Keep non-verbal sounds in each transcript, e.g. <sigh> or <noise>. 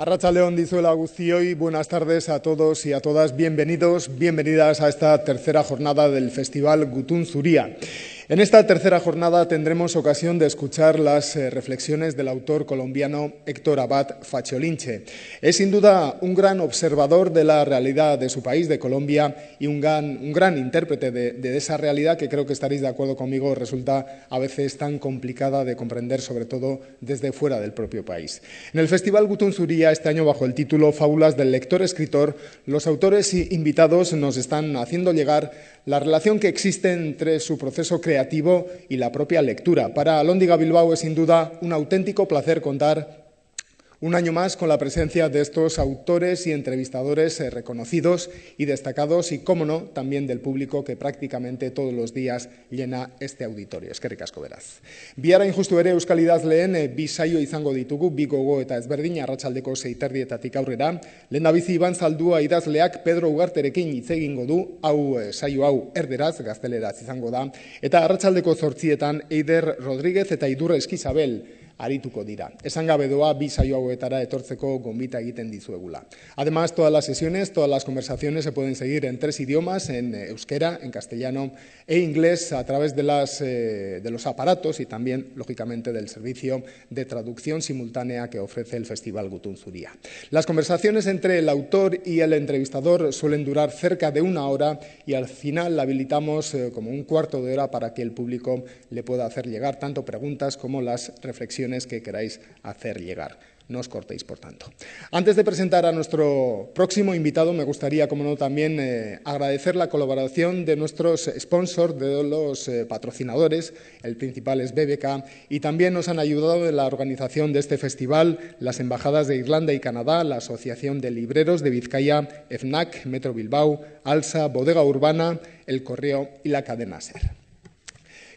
Arracha León Dizuela hoy buenas tardes a todos y a todas. Bienvenidos, bienvenidas a esta tercera jornada del Festival Gutun Zuría. En esta tercera jornada tendremos ocasión de escuchar las eh, reflexiones del autor colombiano Héctor Abad Facholinche. Es sin duda un gran observador de la realidad de su país, de Colombia, y un gran, intérprete de, esa realidad que creo que estaréis de acuerdo conmigo resulta a veces tan complicada de comprender, sobre todo desde fuera del propio país. En el Festival Gutun Zuría, este año bajo el título Fábulas del lector-escritor, los autores y invitados nos están haciendo llegar la relación que existe entre su proceso creativo y la propia lectura. Para Alóndiga Bilbao es sin duda un auténtico placer contar un año más con la presencia de estos autores y entrevistadores eh, reconocidos y destacados y, cómo no, también del público que prácticamente todos los días llena este auditorio. Es que ricasco beraz. Biara injustu ere Euskal Idazleen eh, bi saio izango ditugu, bi gogo eta ezberdin arratsaldeko seiterdietatik aurrera. Lehen da bizi iban zaldua idazleak Pedro Ugarterekin hitz egingo du, hau eh, saio hau erderaz, gazteleraz izango da, eta arratsaldeko zortzietan Eider Rodríguez eta Idurre Eskizabel arituko dira. Esan gabe doa bi saio hauetara etortzeko egiten dizuegula. Además, todas las sesiones, todas las conversaciones se pueden seguir en tres idiomas, en euskera, en castellano e inglés, a través de, las, eh, de los aparatos y también, lógicamente, del servicio de traducción simultánea que ofrece el Festival Gutunzuría. Las conversaciones entre el autor y el entrevistador suelen durar cerca de una hora y al final la habilitamos eh, como un cuarto de hora para que el público le pueda hacer llegar tanto preguntas como las reflexiones que queráis hacer llegar. No os cortéis, por tanto. Antes de presentar a nuestro próximo invitado, me gustaría, como no, también eh, agradecer la colaboración de nuestros sponsors, de los eh, patrocinadores. El principal es BBK y también nos han ayudado en la organización de este festival las embajadas de Irlanda y Canadá, la Asociación de Libreros de Vizcaya, FNAC, Metro Bilbao, ALSA, Bodega Urbana, El Correo y la cadena SER.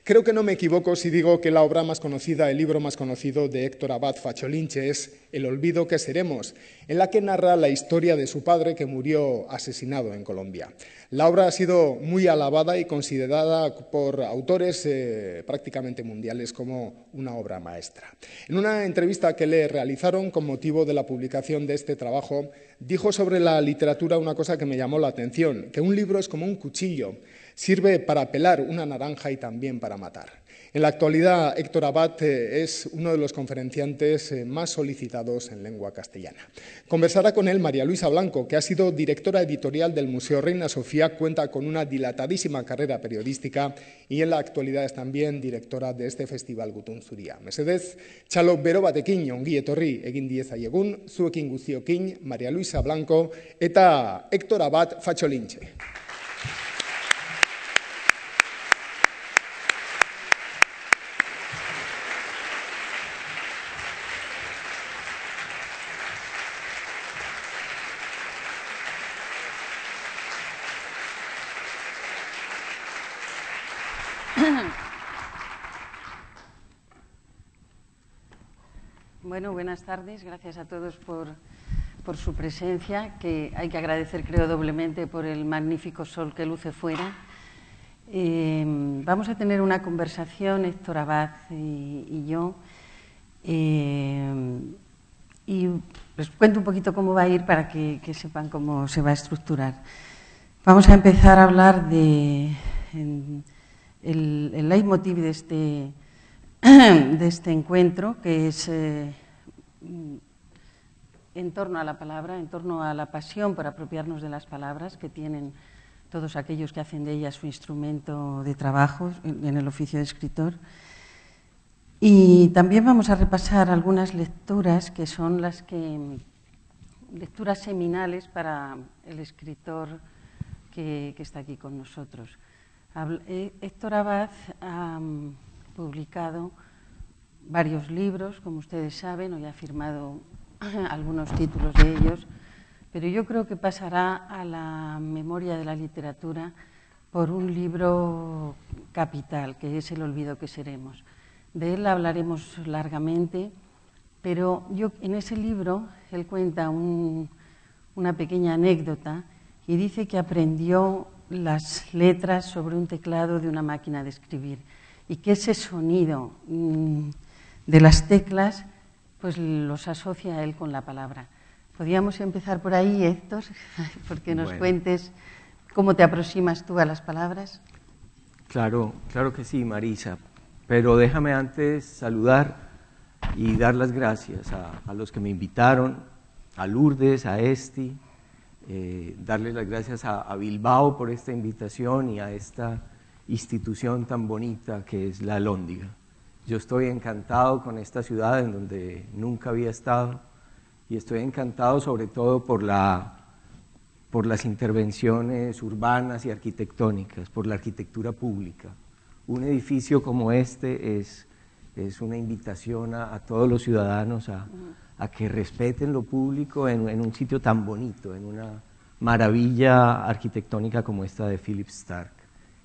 Creo que no me equivoco si digo que la obra más conocida, el libro más conocido de Héctor Abad Facholinche es El olvido que seremos, en la que narra la historia de su padre que murió asesinado en Colombia. La obra ha sido muy alabada y considerada por autores eh, prácticamente mundiales como una obra maestra. En una entrevista que le realizaron con motivo de la publicación de este trabajo, dijo sobre la literatura una cosa que me llamó la atención, que un libro es como un cuchillo Sirve para pelar una naranja y también para matar. En la actualidad, Héctor Abad eh, es uno de los conferenciantes eh, más solicitados en lengua castellana. Conversará con él María Luisa Blanco, que ha sido directora editorial del Museo Reina Sofía, cuenta con una dilatadísima carrera periodística y en la actualidad es también directora de este festival Gutun Zuria. Mesedez, txalo bero batekin ongi etorri egin María Luisa Blanco eta Héctor Abad Facholintxe. <coughs> Bueno, buenas tardes. Gracias a todos por, su presencia, que hay que agradecer, creo, doblemente por el magnífico sol que luce fuera. Eh, vamos a tener una conversación, Héctor Abad y, yo, eh, y les cuento un poquito cómo va a ir para que, sepan cómo se va a estructurar. Vamos a empezar a hablar de el, leitmotiv de este, <clears throat> de este encuentro, que es eh, Mm, en torno a la palabra, en torno a la pasión por apropiarnos de las palabras que tienen todos aquellos que hacen de ellas su instrumento de trabajo en el oficio de escritor. Y también vamos a repasar algunas lecturas que son las que lecturas seminales para el escritor que, está aquí con nosotros. Eh, Héctor Abad ha mm, publicado varios libros, como ustedes saben, hoy ha firmado <laughs> algunos títulos de ellos, pero yo creo que pasará a la memoria de la literatura por un libro capital, que es El olvido que seremos. De él hablaremos largamente, pero yo en ese libro él cuenta una pequeña anécdota y dice que aprendió las letras sobre un teclado de una máquina de escribir y que ese sonido mm, de las teclas, pues los asocia a él con la palabra. Podríamos empezar por ahí, Héctor, <laughs> porque nos cuentes cómo te aproximas tú a las palabras. Claro, claro que sí, Marisa. Pero déjame antes saludar y dar las gracias a, los que me invitaron, a Lourdes, a Esti, eh, darle las gracias a, a, Bilbao por esta invitación y a esta institución tan bonita que es la Lóndiga. Yo estoy encantado con esta ciudad en donde nunca había estado y estoy encantado sobre todo por, la, por las intervenciones urbanas y arquitectónicas, por la arquitectura pública. Un edificio como este es, es una invitación a, todos los ciudadanos a, a, que respeten lo público en, en, un sitio tan bonito, en una maravilla arquitectónica como esta de Philip Stark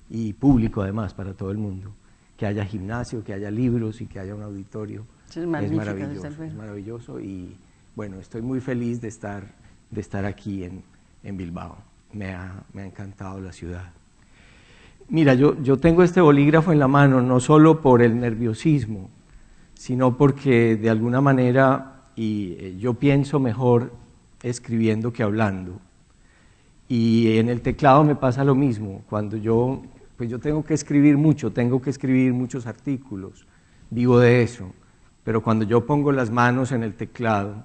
y público además para todo el mundo que haya gimnasio, que haya libros y que haya un auditorio. Es, maravilloso, es maravilloso y bueno, estoy muy feliz de estar, de estar aquí en, en Bilbao. Me ha, me ha, encantado la ciudad. Mira, yo, yo tengo este bolígrafo en la mano no solo por el nerviosismo, sino porque de alguna manera y eh, yo pienso mejor escribiendo que hablando. Y en el teclado me pasa lo mismo. Cuando yo pues yo tengo que escribir mucho, tengo que escribir muchos artículos, vivo de eso, pero cuando yo pongo las manos en el teclado,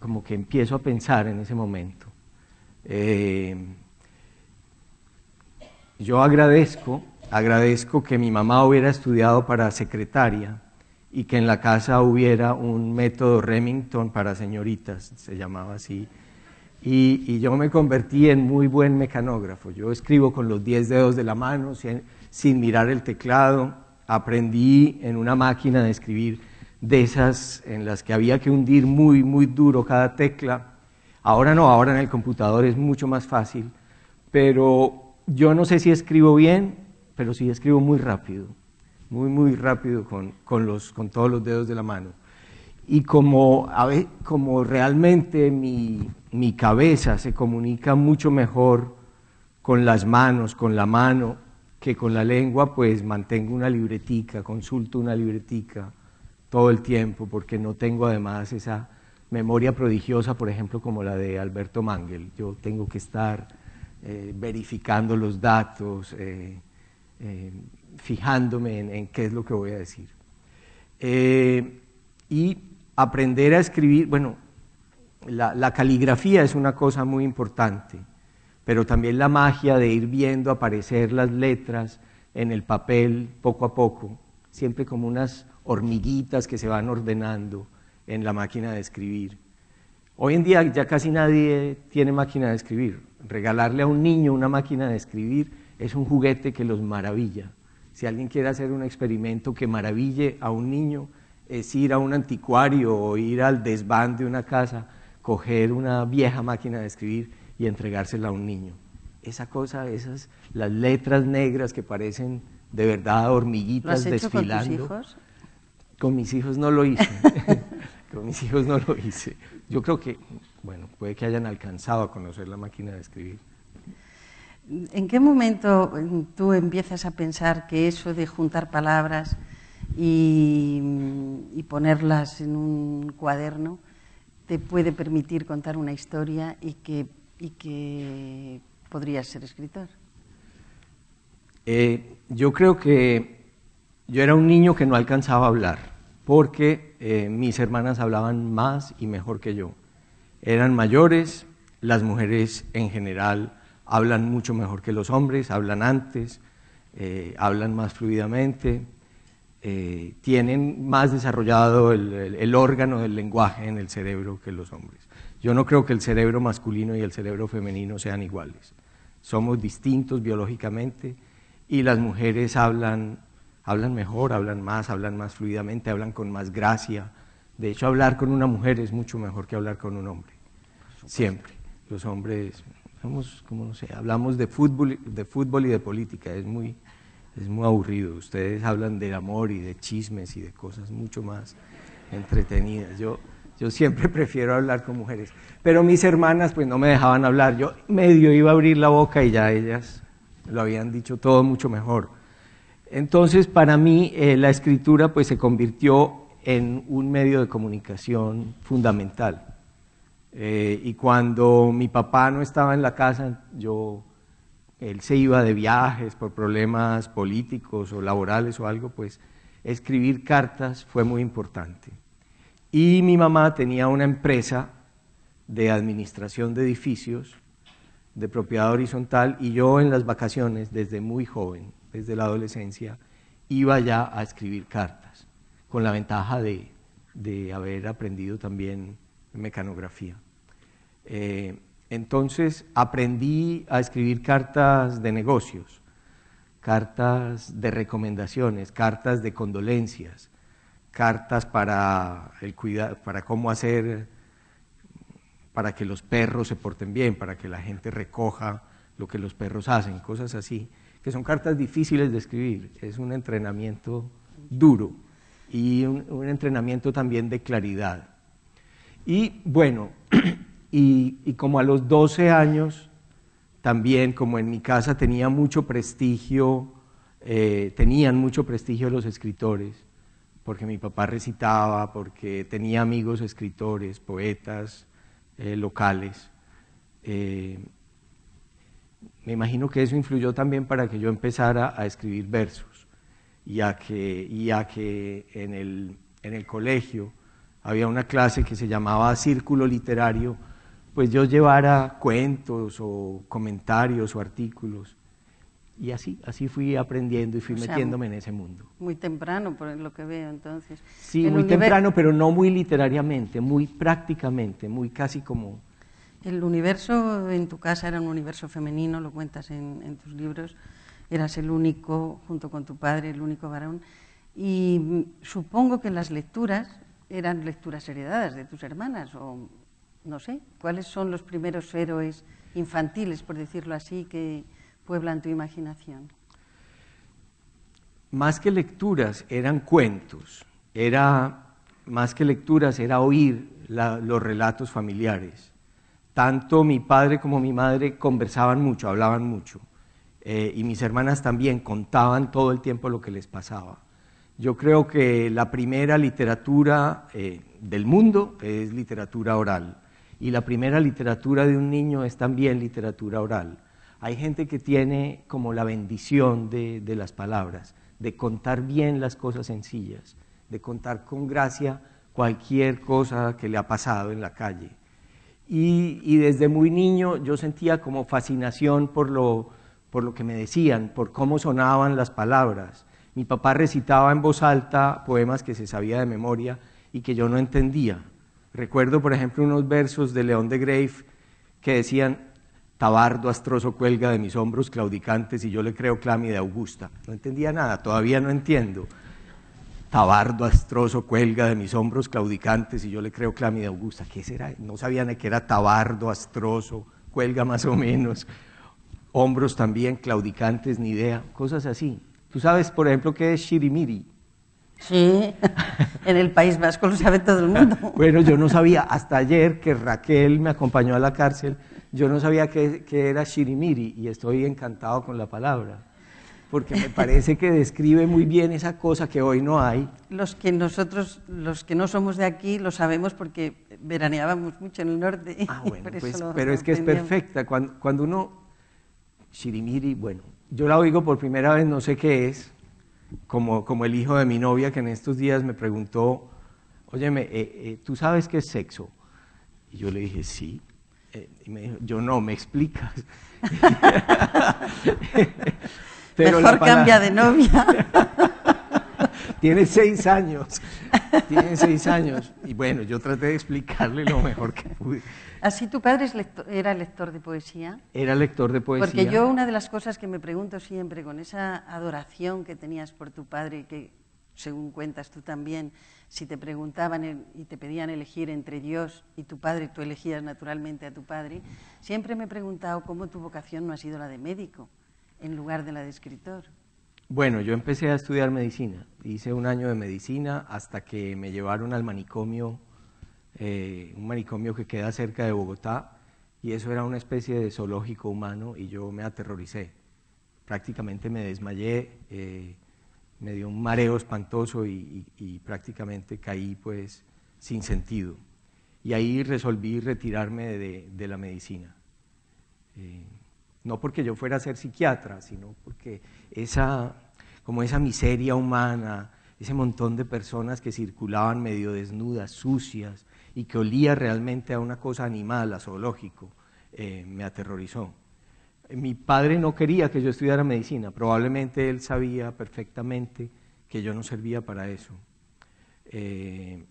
como que empiezo a pensar en ese momento. Eh, yo agradezco, agradezco que mi mamá hubiera estudiado para secretaria y que en la casa hubiera un método Remington para señoritas, se llamaba así, y, yo me convertí en muy buen mecanógrafo. Yo escribo con los 10 dedos de la mano, sin, mirar el teclado. Aprendí en una máquina de escribir de esas en las que había que hundir muy, muy duro cada tecla. Ahora no, ahora en el computador es mucho más fácil. Pero yo no sé si escribo bien, pero sí escribo muy rápido, muy, muy rápido con, con, los, con todos los dedos de la mano. Y como, a ver, como realmente mi, mi cabeza se comunica mucho mejor con las manos, con la mano, que con la lengua, pues mantengo una libretica, consulto una libretica todo el tiempo, porque no tengo además esa memoria prodigiosa, por ejemplo, como la de Alberto Mangel. Yo tengo que estar eh, verificando los datos, eh, eh, fijándome en, qué es lo que voy a decir. y aprender a escribir, bueno, la, caligrafía es una cosa muy importante, pero también la magia de ir viendo aparecer las letras en el papel poco a poco, siempre como unas hormiguitas que se van ordenando en la máquina de escribir. Hoy en día ya casi nadie tiene máquina de escribir. Regalarle a un niño una máquina de escribir es un juguete que los maravilla. Si alguien quiere hacer un experimento que maraville a un niño, es ir a un anticuario o ir al desván de una casa coger una vieja máquina de escribir y entregársela a un niño. Esa cosa, esas, las letras negras que parecen de verdad hormiguitas desfilando. Con, tus hijos? con mis hijos no lo hice. <laughs> con mis hijos no lo hice. Yo creo que, bueno, puede que hayan alcanzado a conocer la máquina de escribir. ¿En qué momento tú empiezas a pensar que eso de juntar palabras y, ponerlas en un cuaderno te puede permitir contar una historia y que, y que podrías ser escritor? Eh, yo creo que yo era un niño que no alcanzaba a hablar, porque eh, mis hermanas hablaban más y mejor que yo. Eran mayores, las mujeres en general hablan mucho mejor que los hombres, hablan antes, eh, hablan más fluidamente. Eh, tienen más desarrollado el, órgano del lenguaje en el cerebro que los hombres. Yo no creo que el cerebro masculino y el cerebro femenino sean iguales. Somos distintos biológicamente y las mujeres hablan, hablan mejor, hablan más, hablan más fluidamente, hablan con más gracia. De hecho, hablar con una mujer es mucho mejor que hablar con un hombre. Siempre. Los hombres hablamos de fútbol, de fútbol y de política, es muy, aburrido. Ustedes hablan del amor y de chismes y de cosas mucho más entretenidas. Yo, yo siempre <laughs> prefiero hablar con mujeres. Pero mis hermanas pues no me dejaban hablar. Yo medio iba a abrir la boca y ya ellas lo habían dicho todo mucho mejor. Entonces para mí eh, la escritura pues se convirtió en un medio de comunicación fundamental. Eh, y cuando mi papá no estaba en la casa, yo, él se iba de viajes por problemas políticos o laborales o algo, pues escribir cartas fue muy importante. Y mi mamá tenía una empresa de administración de edificios de propiedad horizontal y yo en las vacaciones, desde muy joven, desde la adolescencia, iba ya a escribir cartas, con la ventaja de, haber aprendido también mecanografía. Eh, entonces aprendí a escribir cartas de negocios, cartas de recomendaciones, cartas de condolencias, cartas para, el para cómo hacer para que los perros se porten bien, para que la gente recoja lo que los perros hacen, cosas así, que son cartas difíciles de escribir, es un entrenamiento duro y un, entrenamiento también de claridad. Y bueno, <clears throat> y, como a los 12 años, también como en mi casa tenía mucho prestigio, eh, tenían mucho prestigio los escritores, porque mi papá recitaba, porque tenía amigos escritores, poetas, eh, locales. Eh, me imagino que eso influyó también para que yo empezara a escribir versos y a que, y que en, el, en el colegio había una clase que se llamaba Círculo Literario, pues yo llevara cuentos o comentarios o artículos. Y así, así fui aprendiendo y fui metiéndome en ese mundo. Muy temprano, por lo que veo entonces. Sí, muy temprano, pero no muy literariamente, muy prácticamente, muy casi como... El universo en tu casa era un universo femenino, lo cuentas en, tus libros, eras el único, junto con tu padre, el único varón. Y supongo que las lecturas eran lecturas heredadas de tus hermanas, o no sé, ¿cuáles son los primeros héroes infantiles, por decirlo así, que pueblan tu imaginación? Más que lecturas, eran cuentos. Era, más que lecturas, era oír los relatos familiares. Tanto mi padre como mi madre conversaban mucho, hablaban mucho. Eh, y mis hermanas también contaban todo el tiempo lo que les pasaba. Yo creo que la primera literatura eh, del mundo es literatura oral y la primera literatura de un niño es también literatura oral. Hay gente que tiene como la bendición de, las palabras, de contar bien las cosas sencillas, de contar con gracia cualquier cosa que le ha pasado en la calle. Y, desde muy niño yo sentía como fascinación por lo, que me decían, por cómo sonaban las palabras. Mi papá recitaba en voz alta poemas que se sabía de memoria y que yo no entendía. Recuerdo, por ejemplo, unos versos de León de Grave que decían, Tabardo astroso cuelga de mis hombros claudicantes y yo le creo de Augusta. No entendía nada, todavía no entiendo. Tabardo astroso cuelga de mis hombros claudicantes y yo le creo de Augusta. ¿Qué será? No sabían que era tabardo astroso, cuelga más o menos. Hombros también claudicantes, ni idea, cosas así. Tú sabes, por ejemplo, qué es shirimiri. Sí, <laughs> en el País Vasco lo sabe todo el mundo. <laughs> bueno, yo no sabía hasta ayer que Raquel me acompañó a la cárcel yo no sabía que, era shirimiri y estoy encantado con la palabra, porque me parece que describe muy bien esa cosa que hoy no hay. Los que nosotros, los que no somos de aquí, lo sabemos porque veraneábamos mucho en el norte. Ah, <laughs> bueno, pues, pero es que es perfecta. Cuando, cuando uno, shirimiri, bueno, yo la oigo por primera vez, no sé qué es, como, como el hijo de mi novia que en estos días me preguntó, óyeme, eh, eh, ¿tú sabes qué es sexo? Y yo le dije, sí. Eh, y me dijo, yo no, me explicas. <laughs> Pero Mejor cambia de novia. <laughs> tiene seis años, tiene seis años. Y bueno, yo traté de explicarle lo mejor que pude. ¿Así tu padre era lector de poesía? Era lector de poesía. Porque yo una de las cosas que me pregunto siempre, con esa adoración que tenías por tu padre, que según cuentas tú también, si te preguntaban y te pedían elegir entre Dios y tu padre, tú elegías naturalmente a tu padre, siempre me he preguntado cómo tu vocación no ha sido la de médico en lugar de la de escritor. Bueno, yo empecé a estudiar medicina, hice un año de medicina hasta que me llevaron al manicomio, eh, un manicomio que queda cerca de Bogotá, y eso era una especie de zoológico humano y yo me aterroricé. Prácticamente me desmayé. Eh, me dio un mareo espantoso y, prácticamente caí pues sin sentido. y ahí resolví retirarme de, la medicina. Eh, no porque yo fuera a ser psiquiatra, sino porque esa, como esa miseria humana, ese montón de personas que circulaban medio desnudas, sucias, y que olía realmente a una cosa animal, a zoológico, eh, me aterrorizó. Mi padre no quería que yo estudiara medicina, probablemente él sabía perfectamente que yo no servía para eso. Eh,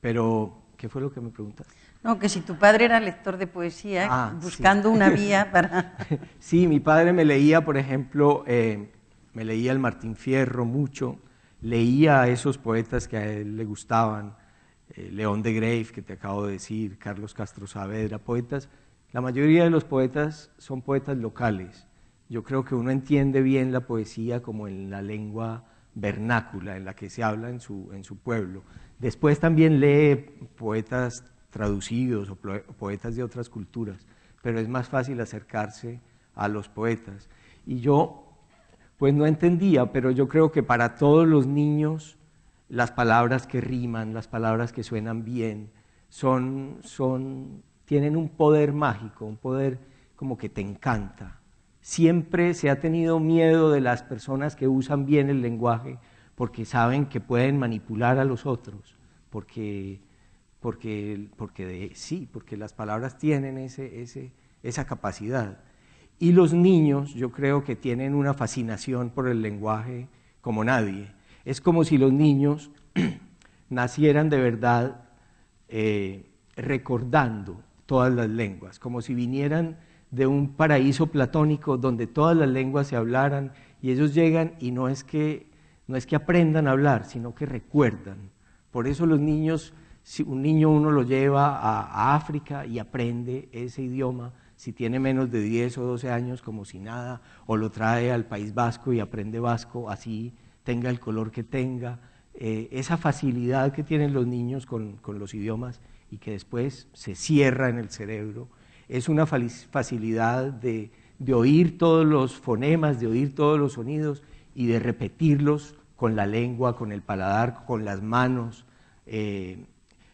pero, ¿qué fue lo que me preguntaste? No, que si tu padre era lector de poesía, ah, buscando una vía <laughs> para... sí, mi padre me leía, por ejemplo, eh, me leía el Martín Fierro mucho, leía a esos poetas que a él le gustaban, eh, León de Grave, que te acabo de decir, Carlos Castro Saavedra, poetas. La mayoría de los poetas son poetas locales. Yo creo que uno entiende bien la poesía como en la lengua vernácula, en la que se habla en su, en su pueblo. Después también lee poetas traducidos o poetas de otras culturas, pero es más fácil acercarse a los poetas. Y yo, pues no entendía, pero yo creo que para todos los niños las palabras que riman, las palabras que suenan bien, son, son, tienen un poder mágico, un poder como que te encanta. Siempre se ha tenido miedo de las personas que usan bien el lenguaje porque saben que pueden manipular a los otros, porque, porque, porque sí, porque las palabras tienen ese, ese, esa capacidad. Y los niños yo creo que tienen una fascinación por el lenguaje como nadie. Es como si los niños <clears throat> nacieran de verdad eh, recordando todas las lenguas, como si vinieran de un paraíso platónico donde todas las lenguas se hablaran y ellos llegan y no es que, no es que aprendan a hablar, sino que recuerdan. Por eso los niños, si un niño uno lo lleva a, a África y aprende ese idioma, si tiene menos de 10 o 12 años como si nada, o lo trae al País Vasco y aprende vasco así tenga el color que tenga, eh, esa facilidad que tienen los niños con, los idiomas y que después se cierra en el cerebro, es una facilidad de, oír todos los fonemas, de oír todos los sonidos y de repetirlos con la lengua, con el paladar, con las manos. Eh,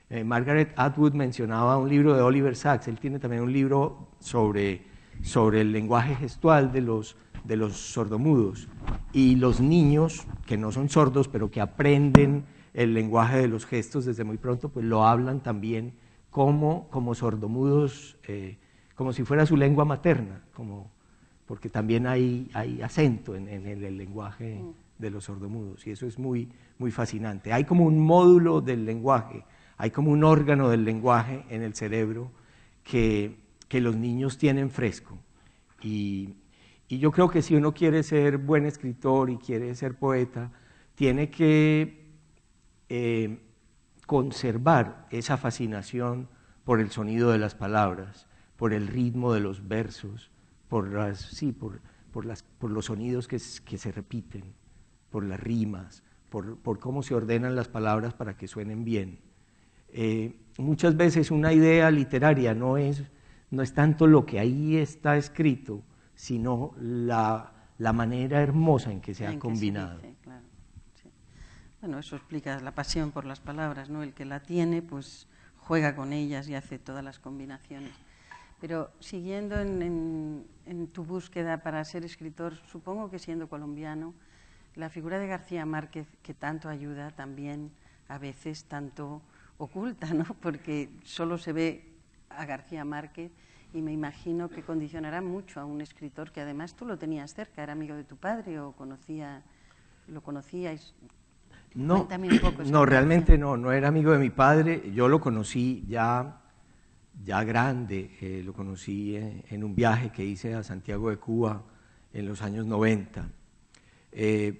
eh, Margaret Atwood mencionaba un libro de Oliver Sacks, él tiene también un libro sobre, sobre el lenguaje gestual de los, de los sordomudos. Y los niños, que no son sordos, pero que aprenden el lenguaje de los gestos desde muy pronto, pues lo hablan también como, como sordomudos, eh, como si fuera su lengua materna, como, porque también hay, hay acento en, el, lenguaje de los sordomudos, y eso es muy, muy fascinante. Hay como un módulo del lenguaje, hay como un órgano del lenguaje en el cerebro que, que los niños tienen fresco. Y, y yo creo que si uno quiere ser buen escritor y quiere ser poeta, tiene que eh, conservar esa fascinación por el sonido de las palabras, por el ritmo de los versos, por, las, sí, por, por, las, por los sonidos que, que, se repiten, por las rimas, por, por, cómo se ordenan las palabras para que suenen bien. Eh, muchas veces una idea literaria no es, no es tanto lo que ahí está escrito, sino la, manera hermosa en que se ha combinado. Bueno, eso explica la pasión por las palabras, ¿no? El que la tiene, pues juega con ellas y hace todas las combinaciones. Pero siguiendo en, tu búsqueda para ser escritor, supongo que siendo colombiano, la figura de García Márquez, que tanto ayuda, también a veces tanto oculta, ¿no? <laughs> Porque solo se ve a García Márquez y me imagino que condicionará mucho a un escritor que además tú lo tenías cerca, era amigo de tu padre o conocía, lo conocíais. No, <clears throat> no realmente no, no era amigo de mi padre, yo lo conocí ya, ya grande, eh, lo conocí en, un viaje que hice a Santiago de Cuba en los años 90, eh,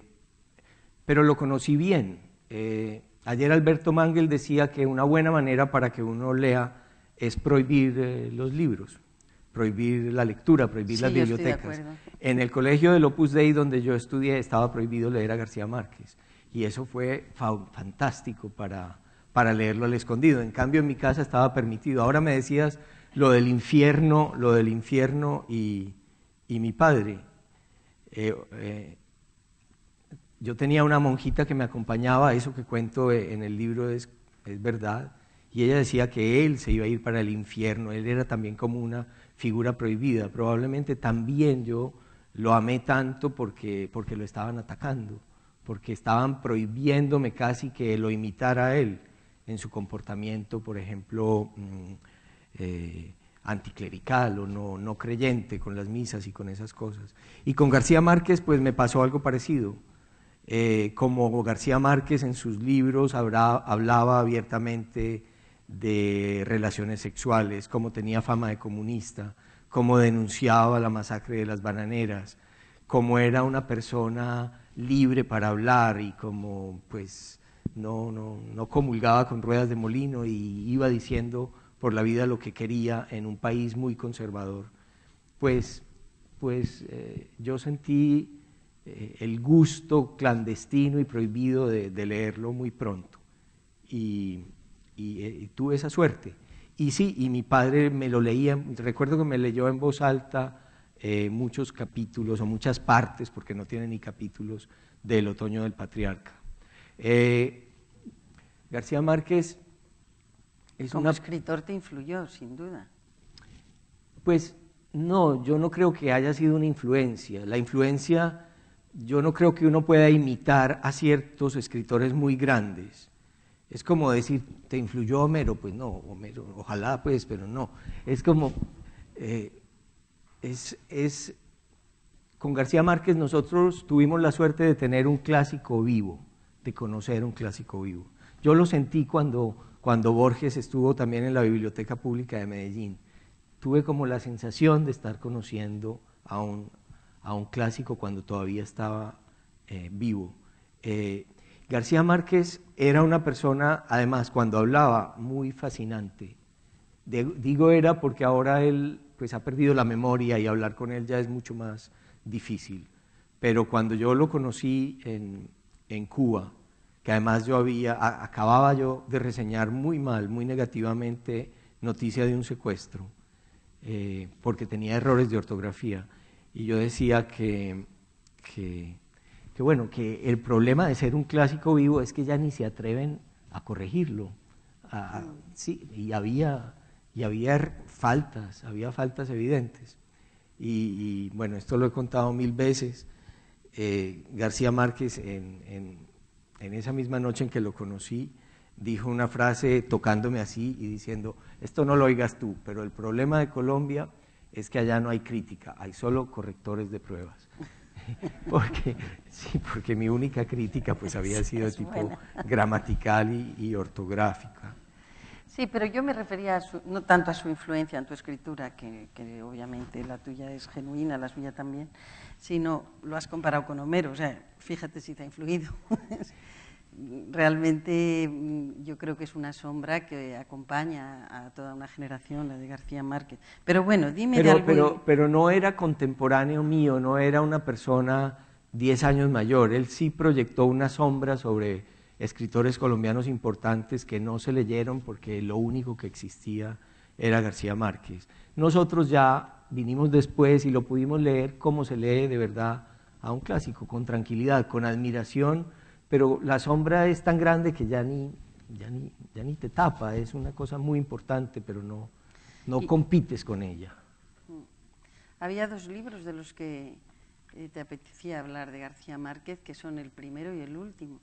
pero lo conocí bien. Eh, ayer Alberto Mangel decía que una buena manera para que uno lea es prohibir los libros prohibir la lectura, prohibir las bibliotecas. En el colegio del Opus Dei donde yo estudié estaba prohibido leer a García Márquez y eso fue fantástico para, para leerlo al escondido. En cambio en mi casa estaba permitido. Ahora me decías lo del infierno, lo del infierno y, y mi padre. Eh, eh, yo tenía una monjita que me acompañaba, eso que cuento en el libro es, es verdad, y ella decía que él se iba a ir para el infierno, él era también como una figura prohibida. Probablemente también yo lo amé tanto porque, porque lo estaban atacando, porque estaban prohibiéndome casi que lo imitara él en su comportamiento, por ejemplo, mm, eh, anticlerical o no, no creyente con las misas y con esas cosas. Y con García Márquez pues me pasó algo parecido. Eh, como García Márquez en sus libros hablaba abiertamente de relaciones sexuales, cómo tenía fama de comunista, cómo denunciaba la masacre de las bananeras, cómo era una persona libre para hablar y como pues no, no, no comulgaba con ruedas de molino y iba diciendo por la vida lo que quería en un país muy conservador, pues, pues eh, yo sentí eh, el gusto clandestino y prohibido de, leerlo muy pronto. Y, eh, y, tuve esa suerte. Y sí, y mi padre me lo leía, recuerdo que me leyó en voz alta muchos capítulos o muchas partes, porque no tiene ni capítulos, del Otoño del Patriarca. García Márquez es Como escritor te influyó, sin duda. Pues no, yo no creo que haya sido una influencia. La influencia, yo no creo que uno pueda imitar a ciertos escritores muy grandes. Es como decir, ¿te influyó Homero? Pues no, Homero, ojalá pues, pero no. Es como, eh, es, es, con García Márquez nosotros tuvimos la suerte de tener un clásico vivo, de conocer un clásico vivo. Yo lo sentí cuando, cuando Borges estuvo también en la Biblioteca Pública de Medellín. Tuve como la sensación de estar conociendo a un, a un clásico cuando todavía estaba eh, vivo. Eh, García Márquez era una persona, además, cuando hablaba, muy fascinante. digo era porque ahora él pues, ha perdido la memoria y hablar con él ya es mucho más difícil. Pero cuando yo lo conocí en, en Cuba, que además yo había, acababa yo de reseñar muy mal, muy negativamente noticia de un secuestro, eh, porque tenía errores de ortografía. Y yo decía que, que, bueno, que el problema de ser un clásico vivo es que ya ni se atreven a corregirlo. sí, y había, y había faltas, había faltas evidentes. Y, bueno, esto lo he contado mil veces. Eh, García Márquez en en esa misma noche en que lo conocí, dijo una frase tocándome así y diciendo, esto no lo oigas tú, pero el problema de Colombia es que allá no hay crítica, hay solo correctores de pruebas. <laughs> porque, sí, porque mi única crítica pues había sido tipo gramatical y, ortográfica. Sí, pero yo me refería no tanto a su influencia en tu escritura, que, que, obviamente la tuya es genuina, la suya también, sino lo has comparado con Homero, o sea, fíjate si te ha influido. <laughs> realmente mm, yo creo que es una sombra que acompaña a toda una generación, la de García Márquez. Pero bueno, dime pero, de algo... Pero, pero no era contemporáneo mío, no era una persona diez años mayor. Él sí proyectó una sombra sobre escritores colombianos importantes que no se leyeron porque lo único que existía era García Márquez. Nosotros ya vinimos después y lo pudimos leer como se lee de verdad a un clásico, con tranquilidad, con admiración pero la sombra es tan grande que ya ni, ya ni, ya ni te tapa, es una cosa muy importante, pero no, no compites con ella. Mm. Había dos libros de los que eh, te apetecía hablar de García Márquez, que son el primero y el último.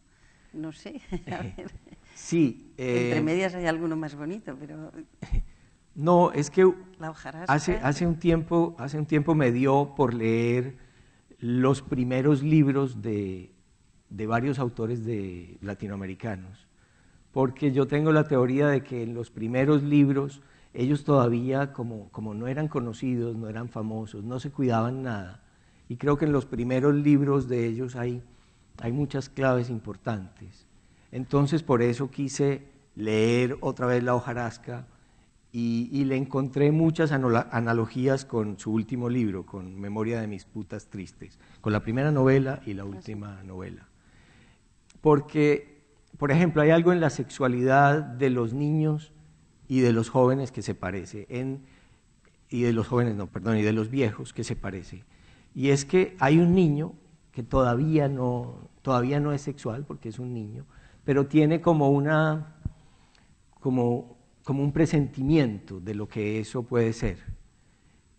No sé, <laughs> a <laughs> ver. Sí. Entre eh, medias hay alguno más bonito, pero... <laughs> No, es que hace, hace, un tiempo, hace un tiempo me dio por leer los primeros libros de, de varios autores de latinoamericanos, porque yo tengo la teoría de que en los primeros libros ellos todavía, como, como no eran conocidos, no eran famosos, no se cuidaban nada, y creo que en los primeros libros de ellos hay, hay muchas claves importantes. Entonces por eso quise leer otra vez la hojarasca y, y, le encontré muchas analogías con su último libro, con Memoria de mis putas tristes, con la primera novela y la última novela porque, por ejemplo, hay algo en la sexualidad de los niños y de los jóvenes que se parece, y de los jóvenes, no, perdón, y de los viejos que se parece. Y es que hay un niño que todavía no, todavía no es sexual, porque es un niño, pero tiene como una, como como un presentimiento de lo que eso puede ser.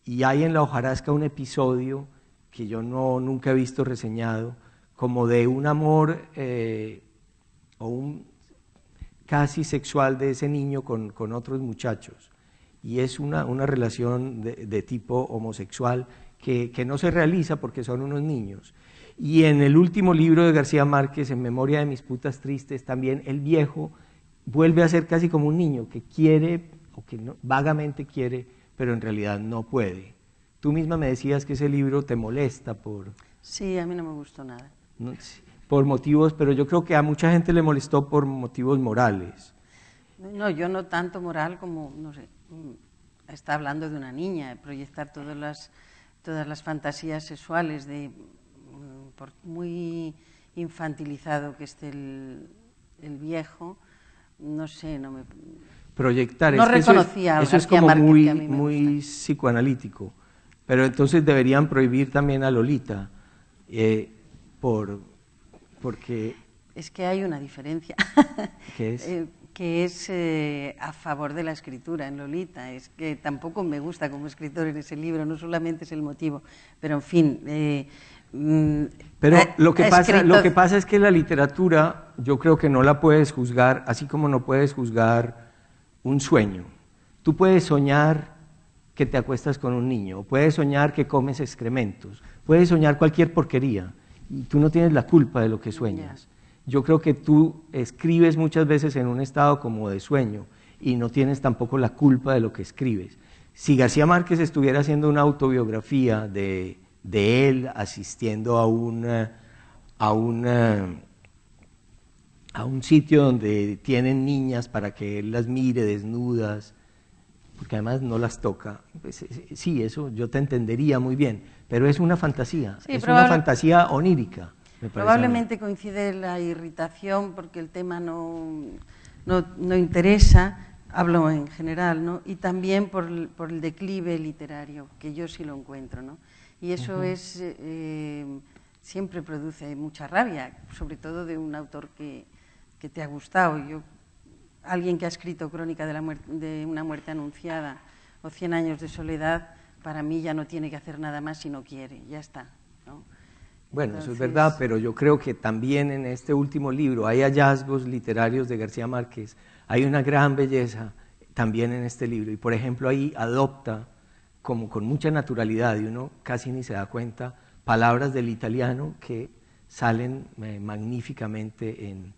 Y hay en la hojarasca un episodio que yo no, nunca he visto reseñado, como de un amor eh, o un casi sexual de ese niño con, con otros muchachos. Y es una, una relación de, de, tipo homosexual que, que no se realiza porque son unos niños. Y en el último libro de García Márquez, En memoria de mis putas tristes, también el viejo vuelve a ser casi como un niño que quiere o que no, vagamente quiere, pero en realidad no puede. Tú misma me decías que ese libro te molesta por... Sí, a mí no me gustó nada. No, por motivos, pero yo creo que a mucha gente le molestó por motivos morales. No, yo no tanto moral como, no sé, está hablando de una niña, de proyectar todas las, todas las fantasías sexuales, de mm, por muy infantilizado que esté el, el viejo, no sé, no me... Proyectar, no es reconocía eso es, eso es como Márquez, muy, muy psicoanalítico, pero entonces deberían prohibir también a Lolita. Eh, por, porque... Es que hay una diferencia. <laughs> ¿Qué es? eh, que es eh, a favor de la escritura en Lolita. Es que tampoco me gusta como escritor en ese libro, no solamente es el motivo, pero en fin. Eh, mm, pero lo que, pasa, lo que pasa es que la literatura yo creo que no la puedes juzgar, así como no puedes juzgar un sueño. Tú puedes soñar que te acuestas con un niño, puedes soñar que comes excrementos, puedes soñar cualquier porquería tú no tienes la culpa de lo que sueñas. Yo creo que tú escribes muchas veces en un estado como de sueño y no tienes tampoco la culpa de lo que escribes. Si García Márquez estuviera haciendo una autobiografía de, de él asistiendo a una, a una a un sitio donde tienen niñas para que él las mire desnudas, porque además no las toca. Pues, sí, eso yo te entendería muy bien, pero es una fantasía, sí, es una fantasía onírica. Probablemente coincide la irritación porque el tema no, no, no, interesa, hablo en general, ¿no? y también por el, por el, declive literario, que yo sí lo encuentro. ¿no? Y eso uh -huh. es, eh, siempre produce mucha rabia, sobre todo de un autor que, que te ha gustado. Yo, alguien que ha escrito Crónica de, la muerte, de una muerte anunciada o Cien años de soledad, para mí ya no tiene que hacer nada más si no quiere, ya está. ¿no? Bueno, Entonces... eso es verdad, pero yo creo que también en este último libro hay hallazgos literarios de García Márquez, hay una gran belleza también en este libro. Y por ejemplo ahí adopta, como con mucha naturalidad, y uno casi ni se da cuenta, palabras del italiano que salen eh, magníficamente en,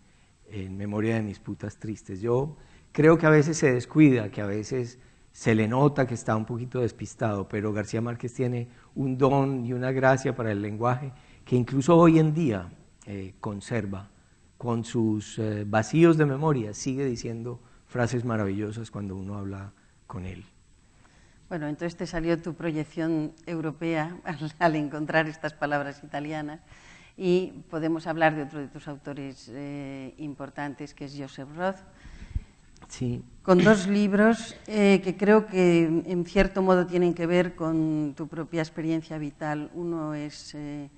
en memoria de mis putas tristes. Yo creo que a veces se descuida, que a veces se le nota que está un poquito despistado, pero García Márquez tiene un don y una gracia para el lenguaje que incluso hoy en día eh, conserva con sus eh, vacíos de memoria, sigue diciendo frases maravillosas cuando uno habla con él. Bueno, entonces te salió tu proyección europea al, encontrar estas palabras italianas y podemos hablar de otro de tus autores eh, importantes, que es Joseph Roth, con dos libros eh, que creo que en cierto modo tienen que ver con tu propia experiencia vital. Uno es eh,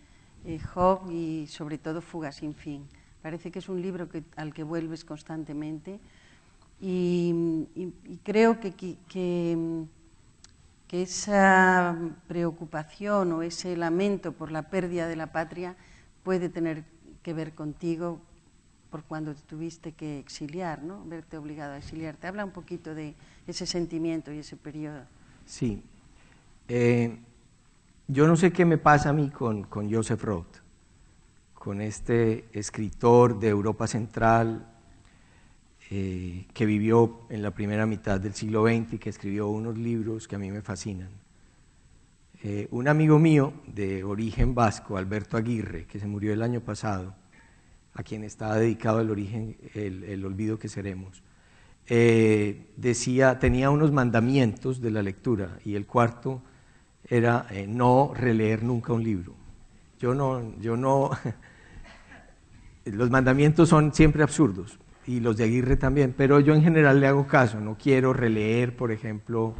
Job y sobre todo Fuga sin fin. Parece que es un libro al que vuelves constantemente y, creo que, que esa preocupación o ese lamento por la pérdida de la patria puede tener que ver contigo por cuando te tuviste que exiliar, ¿no? verte obligado a exiliarte. Habla un poquito de ese sentimiento y ese periodo. Sí. Eh, yo no sé qué me pasa a mí con, con Joseph Roth, con este escritor de Europa Central eh, que vivió en la primera mitad del siglo XX y que escribió unos libros que a mí me fascinan. Eh, un amigo mío de origen vasco, Alberto Aguirre, que se murió el año pasado, a quien estaba dedicado el origen, el, el olvido que seremos, eh, decía, tenía unos mandamientos de la lectura y el cuarto era eh, no releer nunca un libro. Yo no, yo no, <laughs> los mandamientos son siempre absurdos y los de Aguirre también, pero yo en general le hago caso, no quiero releer, por ejemplo,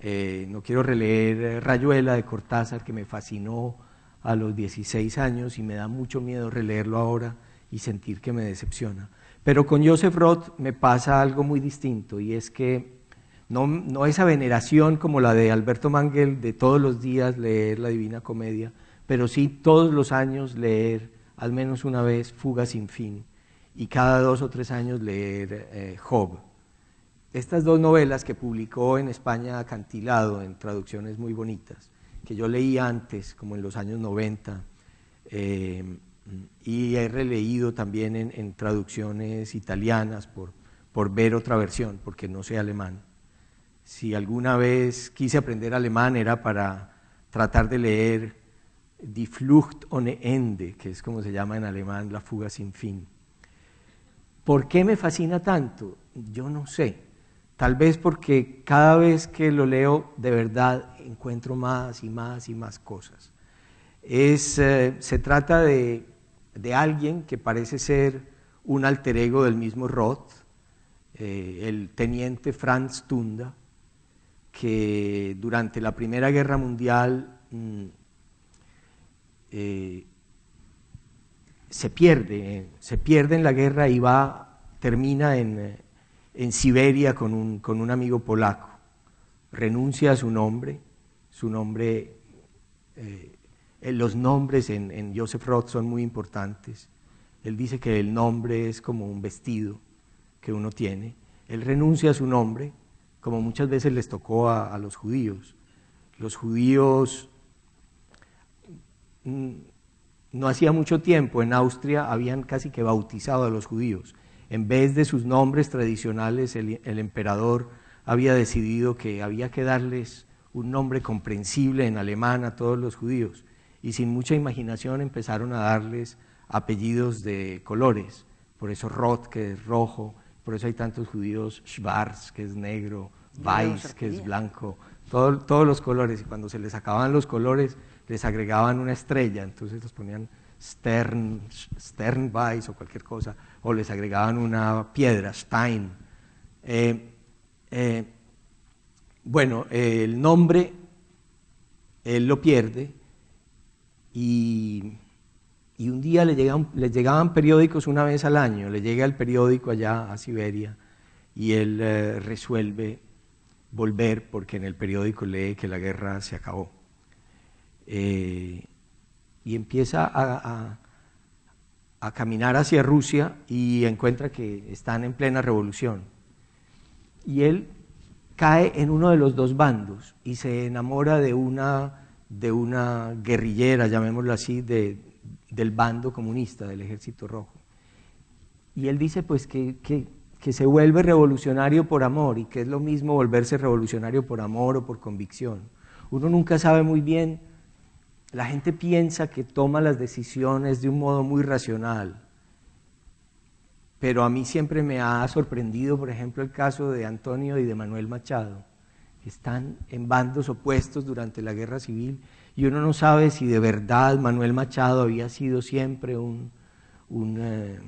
eh, no quiero releer Rayuela de Cortázar, que me fascinó a los 16 años y me da mucho miedo releerlo ahora y sentir que me decepciona. Pero con Joseph Roth me pasa algo muy distinto y es que no, no esa veneración como la de Alberto Mangel de todos los días leer la Divina Comedia, pero sí todos los años leer al menos una vez Fuga sin fin y cada dos o tres años leer eh, Job. Estas dos novelas que publicó en España Acantilado en traducciones muy bonitas, que yo leí antes, como en los años 90, eh, y he releído también en, traducciones italianas por, por ver otra versión, porque no sé alemán. Si alguna vez quise aprender alemán era para tratar de leer Die Flucht ohne Ende, que es como se llama en alemán la fuga sin fin. ¿Por qué me fascina tanto? Yo no sé. Tal vez porque cada vez que lo leo de verdad encuentro más y más y más cosas. Es, eh, se trata de, de, alguien que parece ser un alter ego del mismo Roth, eh, el teniente Franz Tunda, que durante la Primera Guerra Mundial mm, eh, se pierde, se pierde en la guerra y va, termina en, eh, en Siberia con un, con un, amigo polaco. Renuncia a su nombre, su nombre, los nombres en, en Joseph Roth son muy importantes. Él dice que el nombre es como un vestido que uno tiene. Él renuncia a su nombre, como muchas veces les tocó a, a los judíos. Los judíos Mm, no hacía mucho tiempo en Austria habían casi que bautizado a los judíos. En vez de sus nombres tradicionales, el, emperador había decidido que había que darles un nombre comprensible en alemán a todos los judíos. Y sin mucha imaginación empezaron a darles apellidos de colores. Por eso Roth, que es rojo, por eso hay tantos judíos, Schwarz, que es negro, Weiss, que es blanco, todos los colores. Y cuando se les acababan los colores, les agregaban una estrella, entonces los ponían Stern, Sternweiss o cualquier cosa, o les agregaban una piedra, Stein. Eh, eh, bueno, el nombre él lo pierde y, un día le, llegan, le, llegaban periódicos una vez al año, le llega el periódico allá a Siberia y él eh, resuelve volver porque en el periódico lee que la guerra se acabó. Eh, y empieza a, caminar hacia Rusia y encuentra que están en plena revolución. Y él cae en uno de los dos bandos y se enamora de una, de una guerrillera, llamémoslo así, de, del bando comunista, del ejército rojo. Y él dice pues que, que se vuelve revolucionario por amor y que es lo mismo volverse revolucionario por amor o por convicción. Uno nunca sabe muy bien la gente piensa que toma las decisiones de un modo muy racional, pero a mí siempre me ha sorprendido, por ejemplo, el caso de Antonio y de Manuel Machado, que están en bandos opuestos durante la guerra civil y uno no sabe si de verdad Manuel Machado había sido siempre eh, un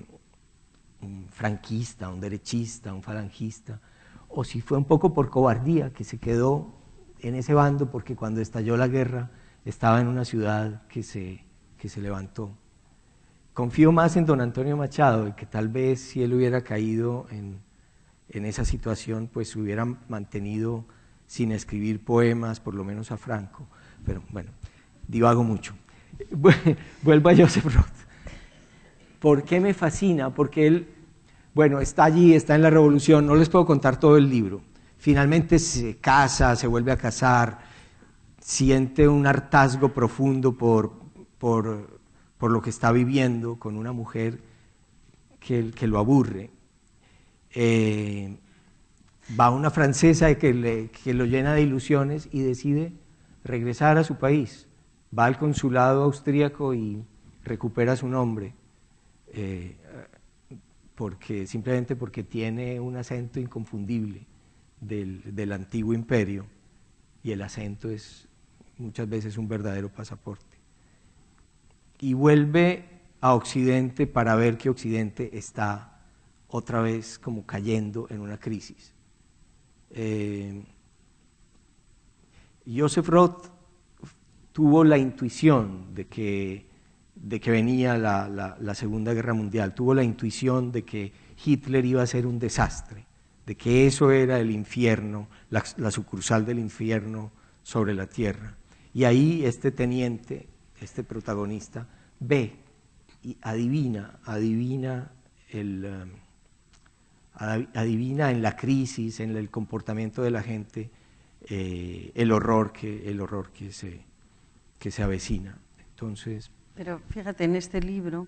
franquista, un derechista, un falangista, o si fue un poco por cobardía que se quedó en ese bando porque cuando estalló la guerra estaba en una ciudad que se, que se levantó. Confío más en don Antonio Machado, que tal vez si él hubiera caído en, en esa situación, pues hubiera mantenido sin escribir poemas, por lo menos a Franco. Pero bueno, divago mucho. <laughs> Vuelvo a Joseph Roth. ¿Por qué me fascina? Porque él, bueno, está allí, está en la revolución, no les puedo contar todo el libro. Finalmente se casa, se vuelve a casar, siente un hartazgo profundo por, por, por lo que está viviendo con una mujer que, que lo aburre. Eh, va una francesa que, que lo llena de ilusiones y decide regresar a su país. Va al consulado austríaco y recupera su nombre, eh, porque, simplemente porque tiene un acento inconfundible del, del antiguo imperio y el acento es muchas veces un verdadero pasaporte. Y vuelve a Occidente para ver que Occidente está otra vez como cayendo en una crisis. Eh, Joseph Roth tuvo la intuición de que, de que venía la, la, Segunda Guerra Mundial, tuvo la intuición de que Hitler iba a ser un desastre, de que eso era el infierno, la, la sucursal del infierno sobre la tierra. Y ahí este teniente, este protagonista, ve y adivina, adivina el, um, adivina en la crisis, en el comportamiento de la gente, eh, el horror que el horror que se que se avecina. Entonces. Pero fíjate en este libro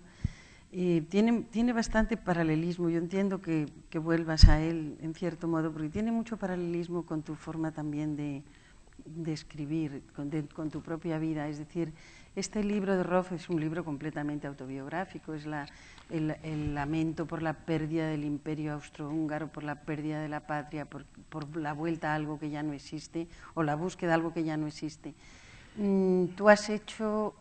eh, tiene, tiene bastante paralelismo. Yo entiendo que, que vuelvas a él en cierto modo, porque tiene mucho paralelismo con tu forma también de, de escribir, con, con, tu propia vida. Es decir, este libro de Roth es un libro completamente autobiográfico, es la, el, el, lamento por la pérdida del imperio austrohúngaro, por la pérdida de la patria, por, por, la vuelta a algo que ya no existe o la búsqueda de algo que ya no existe. Mm, tú has hecho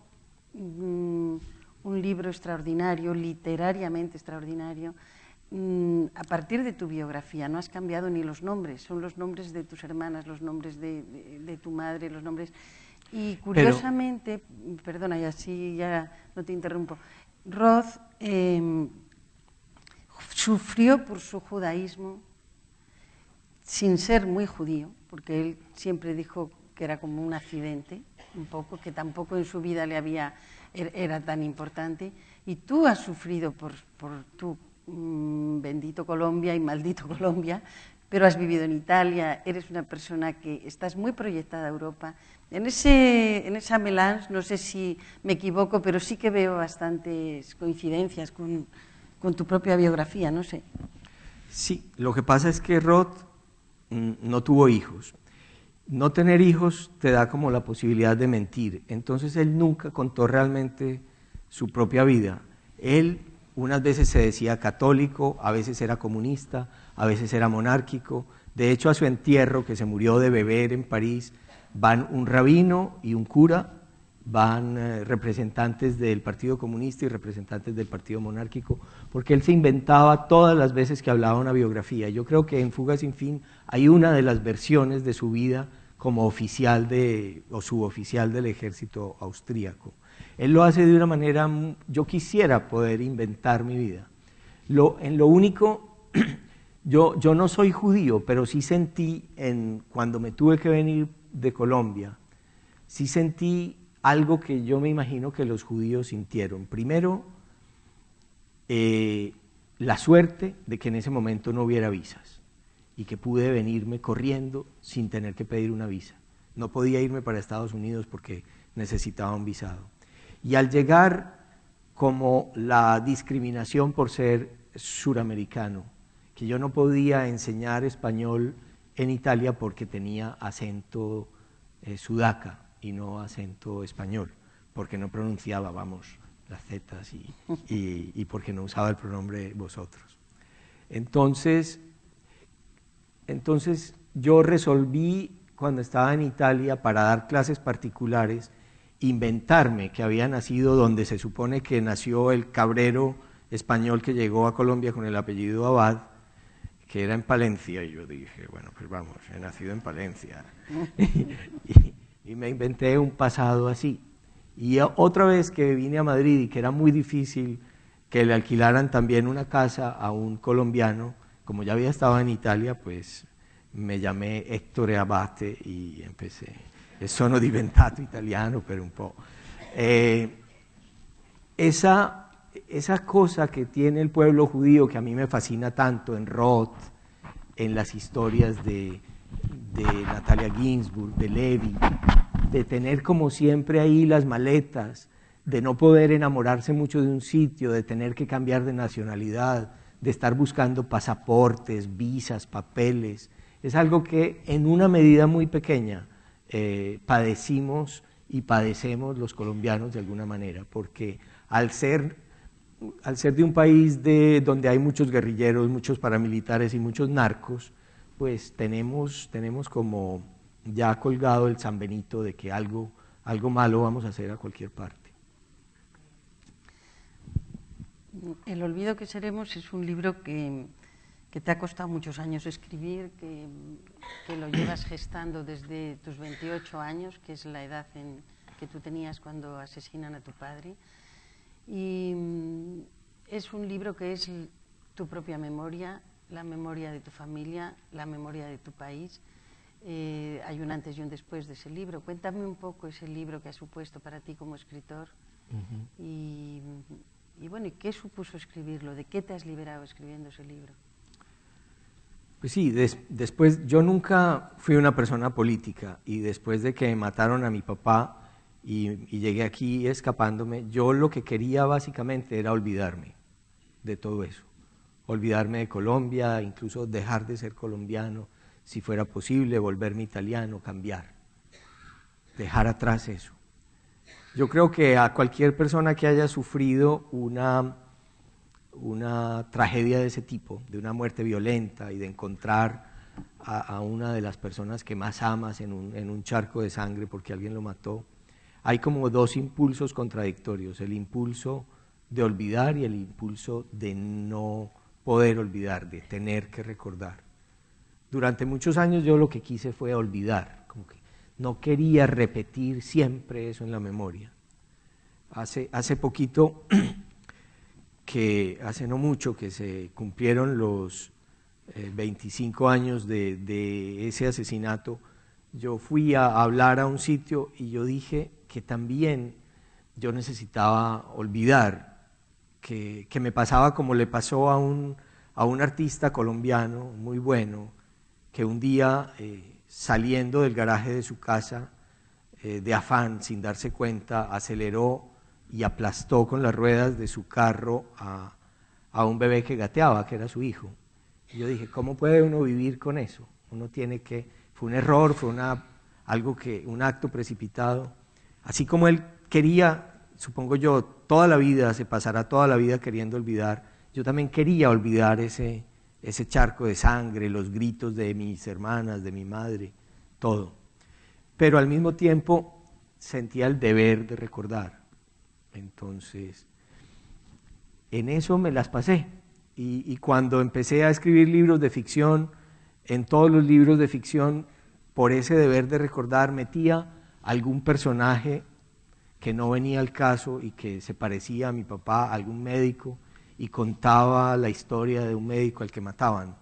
mm, un libro extraordinario, literariamente extraordinario, Mm, a partir de tu biografía, no has cambiado ni los nombres, son los nombres de tus hermanas, los nombres de, de, de tu madre, los nombres... Y curiosamente, Pero... perdona, y así ya no te interrumpo, Roth eh, sufrió por su judaísmo sin ser muy judío, porque él siempre dijo que era como un accidente, un poco, que tampoco en su vida le había, er, era tan importante, y tú has sufrido por, por tu mmm, bendito Colombia y maldito <laughs> Colombia, pero has vivido en Italia, eres una persona que estás muy proyectada a Europa. En, ese, en esa melange, no sé si me equivoco, pero sí que veo bastantes coincidencias con, con tu propia biografía, no sé. Sí, lo que pasa es que Roth mmm, no tuvo hijos. No tener hijos te da como la posibilidad de mentir. Entonces él nunca contó realmente su propia vida. Él unas veces se decía católico, a veces era comunista, a veces era monárquico. De hecho, a su entierro, que se murió de beber en París, van un rabino y un cura, van eh, representantes del Partido Comunista y representantes del Partido Monárquico, porque él se inventaba todas las veces que hablaba una biografía. Yo creo que en Fuga sin fin hay una de las versiones de su vida como oficial de, o suboficial del ejército austríaco. Él lo hace de una manera, yo quisiera poder inventar mi vida. Lo, en lo único, <clears throat> yo, yo no soy judío, pero sí sentí, en, cuando me tuve que venir de Colombia, sí sentí algo que yo me imagino que los judíos sintieron. Primero, eh, la suerte de que en ese momento no hubiera visas y que pude venirme corriendo sin tener que pedir una visa. No podía irme para Estados Unidos porque necesitaba un visado. Y al llegar como la discriminación por ser suramericano, que yo no podía enseñar español en Italia porque tenía acento eh, sudaca y no acento español, porque no pronunciaba, vamos, las zetas y, y, porque no usaba el pronombre vosotros. Entonces, entonces yo resolví cuando estaba en Italia para dar clases particulares inventarme que había nacido donde se supone que nació el cabrero español que llegó a Colombia con el apellido Abad, que era en Palencia. Y yo dije, bueno, pues vamos, he nacido en Palencia. <laughs> y, y, me inventé un pasado así. Y otra vez que vine a Madrid y que era muy difícil que le alquilaran también una casa a un colombiano, como ya había estado en Italia, pues me llamé Héctor Abate y empecé sono diventato italiano per un po'. Eh, esa, esa cosa que tiene el pueblo judío, que a mí me fascina tanto en Roth, en las historias de, de Natalia Ginsburg, de Levi, de tener como siempre ahí las maletas, de no poder enamorarse mucho de un sitio, de tener que cambiar de nacionalidad, de estar buscando pasaportes, visas, papeles, es algo que en una medida muy pequeña eh, padecimos y padecemos los colombianos de alguna manera, porque al ser, al ser de un país de, donde hay muchos guerrilleros, muchos paramilitares y muchos narcos, pues tenemos, tenemos como ya colgado el San Benito de que algo, algo malo vamos a hacer a cualquier parte. El olvido que seremos es un libro que que te ha costado muchos años escribir, que, que, lo llevas gestando desde tus 28 años, que es la edad en, que tú tenías cuando asesinan a tu padre. Y mm, es un libro que es tu propia memoria, la memoria de tu familia, la memoria de tu país. Eh, hay un antes y un después de ese libro. Cuéntame un poco ese libro que ha supuesto para ti como escritor y, bueno, ¿y qué supuso escribirlo? ¿De qué te has liberado escribiendo ese libro? Pues sí, después yo nunca fui una persona política y después de que mataron a mi papá y, llegué aquí escapándome, yo lo que quería básicamente era olvidarme de todo eso, olvidarme de Colombia, incluso dejar de ser colombiano, si fuera posible, volverme italiano, cambiar, dejar atrás eso. Yo creo que a cualquier persona que haya sufrido una, una tragedia de ese tipo, de una muerte violenta y de encontrar a, una de las personas que más amas en un, en un charco de sangre porque alguien lo mató, hay como dos impulsos contradictorios, el impulso de olvidar y el impulso de no poder olvidar, de tener que recordar. Durante muchos años yo lo que quise fue olvidar, como que no quería repetir siempre eso en la memoria. Hace, hace poquito, <clears throat> que hace no mucho que se cumplieron los 25 eh, años de, de ese asesinato, yo fui a hablar a un sitio y yo dije que también yo necesitaba olvidar, que, que me pasaba como le pasó a un, a un artista colombiano muy bueno, que un día eh, saliendo del garaje de su casa, eh, de afán, sin darse cuenta, aceleró y aplastó con las ruedas de su carro a, a un bebé que gateaba, que era su hijo. Yo dije, ¿cómo puede uno vivir con eso? Uno tiene que, fue un error, fue una, algo que, un acto precipitado. Así como él quería, supongo yo, toda la vida, se pasará toda la vida queriendo olvidar, yo también quería olvidar ese, ese charco de sangre, los gritos de mis hermanas, de mi madre, todo. Pero al mismo tiempo sentía el deber de recordar. Entonces, en eso me las pasé. Y, cuando empecé a escribir libros de ficción, en todos los libros de ficción, por ese deber de recordar, metía algún personaje que no venía al caso y que se parecía a mi papá, algún médico, y contaba la historia de un médico al que mataban,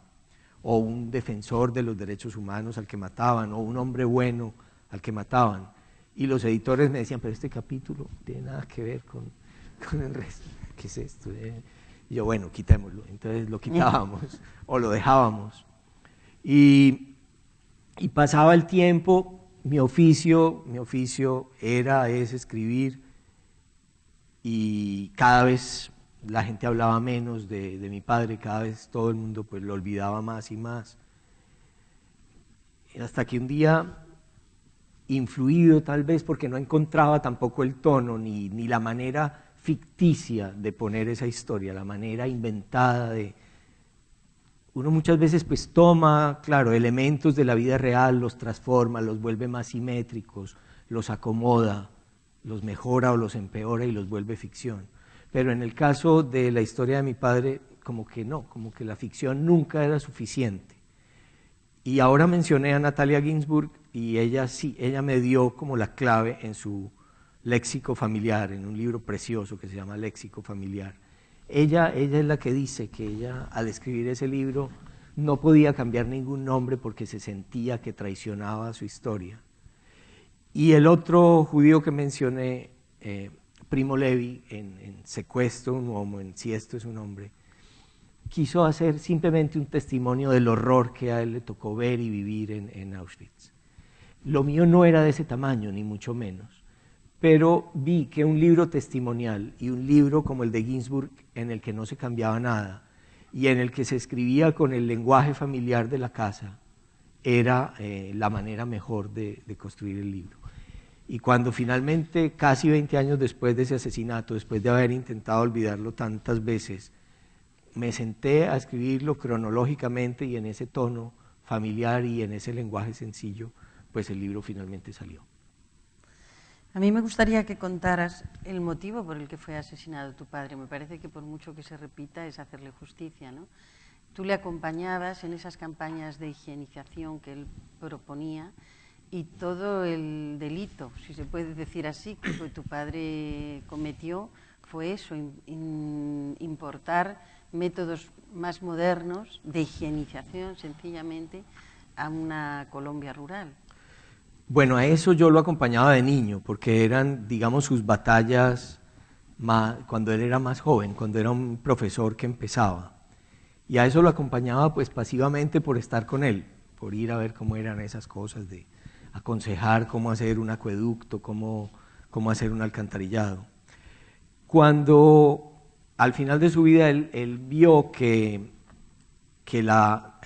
o un defensor de los derechos humanos al que mataban, o un hombre bueno al que mataban. Y los editores me decían, pero este capítulo no tiene nada que ver con, <laughs> con el resto. ¿Qué es esto? Eh, y yo, bueno, quitémoslo. Entonces lo quitábamos <laughs> o lo dejábamos. Y, y pasaba el tiempo, mi oficio, mi oficio era, es escribir, y cada vez la gente hablaba menos de, mi padre, cada vez todo el mundo pues lo olvidaba más y más. Hasta que un día, influido tal vez porque no encontraba tampoco el tono ni, ni la manera ficticia de poner esa historia, la manera inventada de... Uno muchas veces pues toma, claro, elementos de la vida real, los transforma, los vuelve más simétricos, los acomoda, los mejora o los empeora y los vuelve ficción. Pero en el caso de la historia de mi padre, como que no, como que la ficción nunca era suficiente. Y ahora mencioné a Natalia Ginsburg y ella sí, ella me dio como la clave en su léxico familiar, en un libro precioso que se llama Léxico familiar. Ella, ella es la que dice que ella al escribir ese libro no podía cambiar ningún nombre porque se sentía que traicionaba su historia. Y el otro judío que mencioné, eh, Primo Levi, en, Secuestro un homo, en Si esto es un hombre, quiso hacer simplemente un testimonio del horror que a él le tocó ver y vivir en, Auschwitz. Lo mío no era de ese tamaño, ni mucho menos, pero vi que un libro testimonial y un libro como el de Ginsburg, en el que no se cambiaba nada y en el que se escribía con el lenguaje familiar de la casa, era eh, la manera mejor de construir el libro. Y cuando finalmente, casi 20 años después de ese asesinato, después de haber intentado olvidarlo tantas veces, me senté a escribirlo cronológicamente y en ese tono familiar y en ese lenguaje sencillo, pues el libro finalmente salió. A mí me gustaría que contaras el motivo por el que fue asesinado tu padre. Me parece que por mucho que se repita es hacerle justicia, ¿no? Tú le acompañabas en esas campañas de higienización que él proponía y todo el delito, si se puede decir así, que tu padre cometió fue eso, importar métodos más modernos de higienización sencillamente a una Colombia rural. Bueno, a eso yo lo acompañaba de niño, porque eran, digamos, sus batallas cuando él era más joven, cuando era un profesor que empezaba. Y a eso lo acompañaba pues pasivamente por estar con él, por ir a ver cómo eran esas cosas, de aconsejar cómo hacer un acueducto, cómo, cómo hacer un alcantarillado. Cuando al final de su vida él, vio que, que la,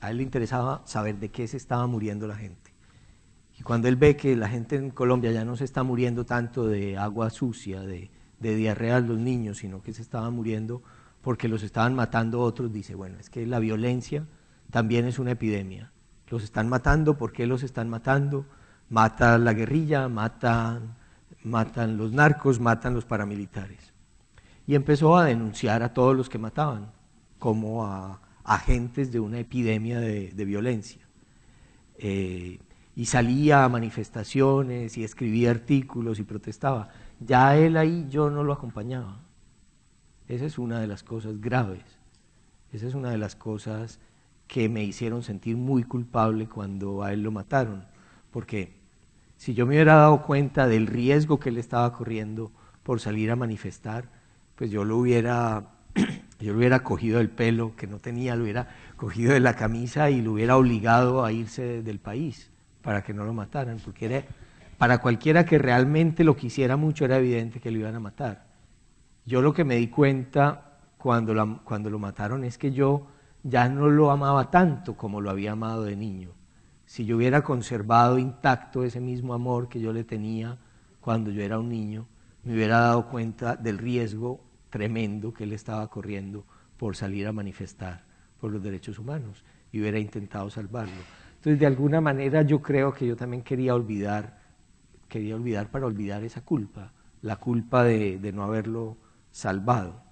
a él le interesaba saber de qué se estaba muriendo la gente. Y cuando él ve que la gente en Colombia ya no se está muriendo tanto de agua sucia, de, de diarrea los niños, sino que se estaban muriendo porque los estaban matando otros, dice, bueno, es que la violencia también es una epidemia. Los están matando, ¿por qué los están matando? Mata la guerrilla, matan, matan los narcos, matan los paramilitares. Y empezó a denunciar a todos los que mataban, como a agentes de una epidemia de, violencia. Eh, y salía a manifestaciones y escribía artículos y protestaba. Ya él ahí yo no lo acompañaba. Esa es una de las cosas graves. Esa es una de las cosas que me hicieron sentir muy culpable cuando a él lo mataron. Porque si yo me hubiera dado cuenta del riesgo que él estaba corriendo por salir a manifestar, pues yo lo hubiera, <clears throat> yo lo hubiera cogido del pelo que no tenía, lo hubiera cogido de la camisa y lo hubiera obligado a irse del país para que no lo mataran, porque era, para cualquiera que realmente lo quisiera mucho era evidente que lo iban a matar. Yo lo que me di cuenta cuando, cuando lo mataron es que yo ya no lo amaba tanto como lo había amado de niño. Si yo hubiera conservado intacto ese mismo amor que yo le tenía cuando yo era un niño, me hubiera dado cuenta del riesgo tremendo que él estaba corriendo por salir a manifestar por los derechos humanos y hubiera intentado salvarlo. Entonces, de alguna manera yo creo que yo también quería olvidar quería olvidar para olvidar esa culpa, la culpa de, no haberlo salvado.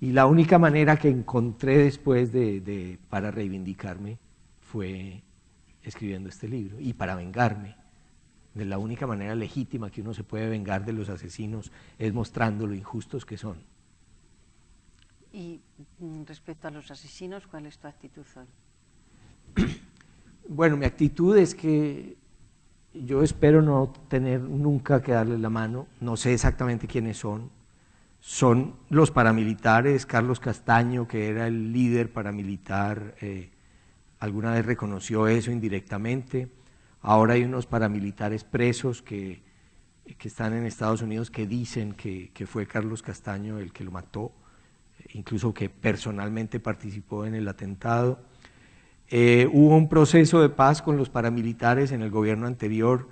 Y la única manera que encontré después de, para reivindicarme fue escribiendo este libro y para vengarme. De la única manera legítima que uno se puede vengar de los asesinos es mostrando lo injustos que son. Y mm, respecto a los asesinos, ¿cuál es tu actitud hoy? <clears throat> Bueno, mi actitud es que yo espero no tener nunca que darle la mano, no sé exactamente quiénes son. Son los paramilitares, Carlos Castaño, que era el líder paramilitar, eh, alguna vez reconoció eso indirectamente. Ahora hay unos paramilitares presos que, que están en Estados Unidos que dicen que, que, fue Carlos Castaño el que lo mató, incluso que personalmente participó en el atentado. Eh, hubo un proceso de paz con los paramilitares en el gobierno anterior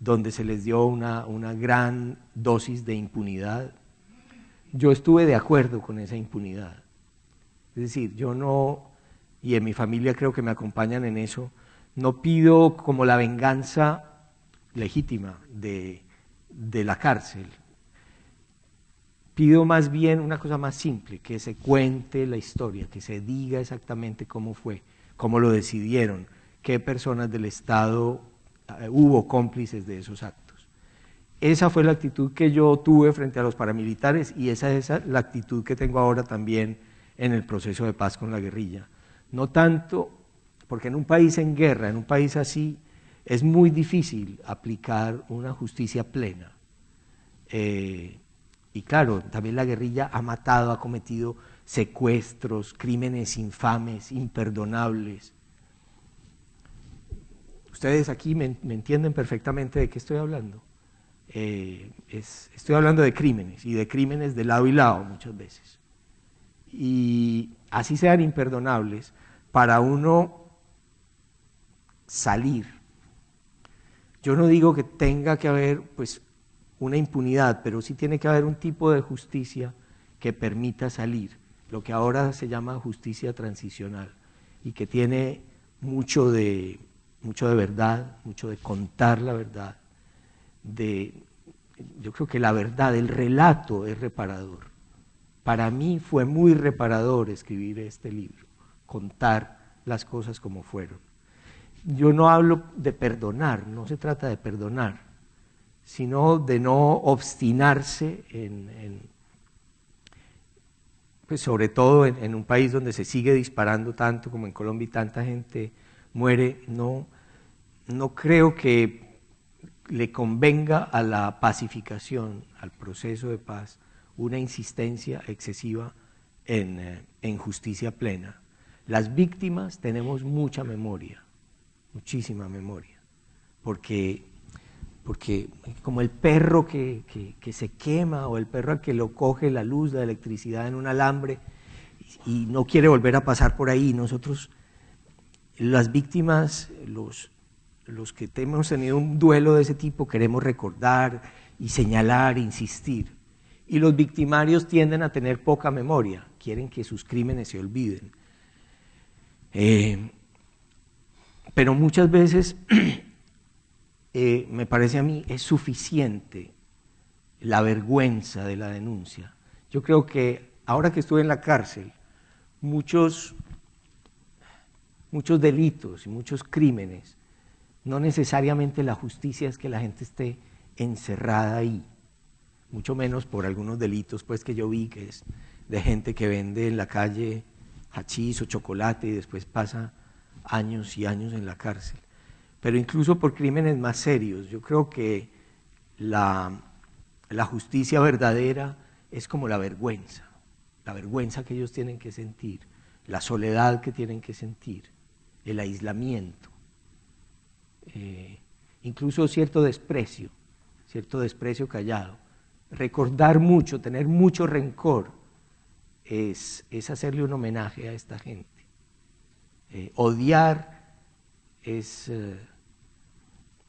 donde se les dio una, gran dosis de impunidad. Yo estuve de acuerdo con esa impunidad. Es decir, yo no, y en mi familia creo que me acompañan en eso, no pido como la venganza legítima de la cárcel. Pido más bien una cosa más simple, que se cuente la historia, que se diga exactamente cómo fue cómo lo decidieron, qué personas del Estado eh, hubo cómplices de esos actos. Esa fue la actitud que yo tuve frente a los paramilitares y esa es la actitud que tengo ahora también en el proceso de paz con la guerrilla. No tanto, porque en un país en guerra, en un país así, es muy difícil aplicar una justicia plena. Eh, y claro, también la guerrilla ha matado, ha cometido secuestros, crímenes infames, imperdonables. Ustedes aquí me, entienden perfectamente de qué estoy hablando. Eh, estoy hablando de crímenes y de crímenes de lado y lado muchas veces. Y así sean imperdonables, para uno salir. Yo no digo que tenga que haber pues una impunidad, pero sí tiene que haber un tipo de justicia que permita salir lo que ahora se llama justicia transicional y que tiene mucho de, mucho de verdad, mucho de contar la verdad, de, yo creo que la verdad, el relato es reparador. Para mí fue muy reparador escribir este libro, contar las cosas como fueron. Yo no hablo de perdonar, no se trata de perdonar, sino de no obstinarse en pues sobre todo en, un país donde se sigue disparando tanto como en Colombia y tanta gente muere, no, no creo que le convenga a la pacificación, al proceso de paz, una insistencia excesiva en, eh, en justicia plena. Las víctimas tenemos mucha memoria, muchísima memoria, porque porque como el perro que, se quema o el perro al que lo coge la luz, la electricidad en un alambre y, no quiere volver a pasar por ahí, nosotros, las víctimas, los, los que hemos tenido un duelo de ese tipo, queremos recordar y señalar, insistir. Y los victimarios tienden a tener poca memoria, quieren que sus crímenes se olviden. Eh, pero muchas veces <clears throat> Eh, me parece a mí, es suficiente la vergüenza de la denuncia. Yo creo que ahora que estuve en la cárcel, muchos, muchos delitos y muchos crímenes, no necesariamente la justicia es que la gente esté encerrada ahí, mucho menos por algunos delitos pues que yo vi que es de gente que vende en la calle hachís o chocolate y después pasa años y años en la cárcel pero incluso por crímenes más serios. Yo creo que la, justicia verdadera es como la vergüenza, la vergüenza que ellos tienen que sentir, la soledad que tienen que sentir, el aislamiento, eh, incluso cierto desprecio, cierto desprecio callado. Recordar mucho, tener mucho rencor, es, hacerle un homenaje a esta gente. Eh, odiar es... Eh,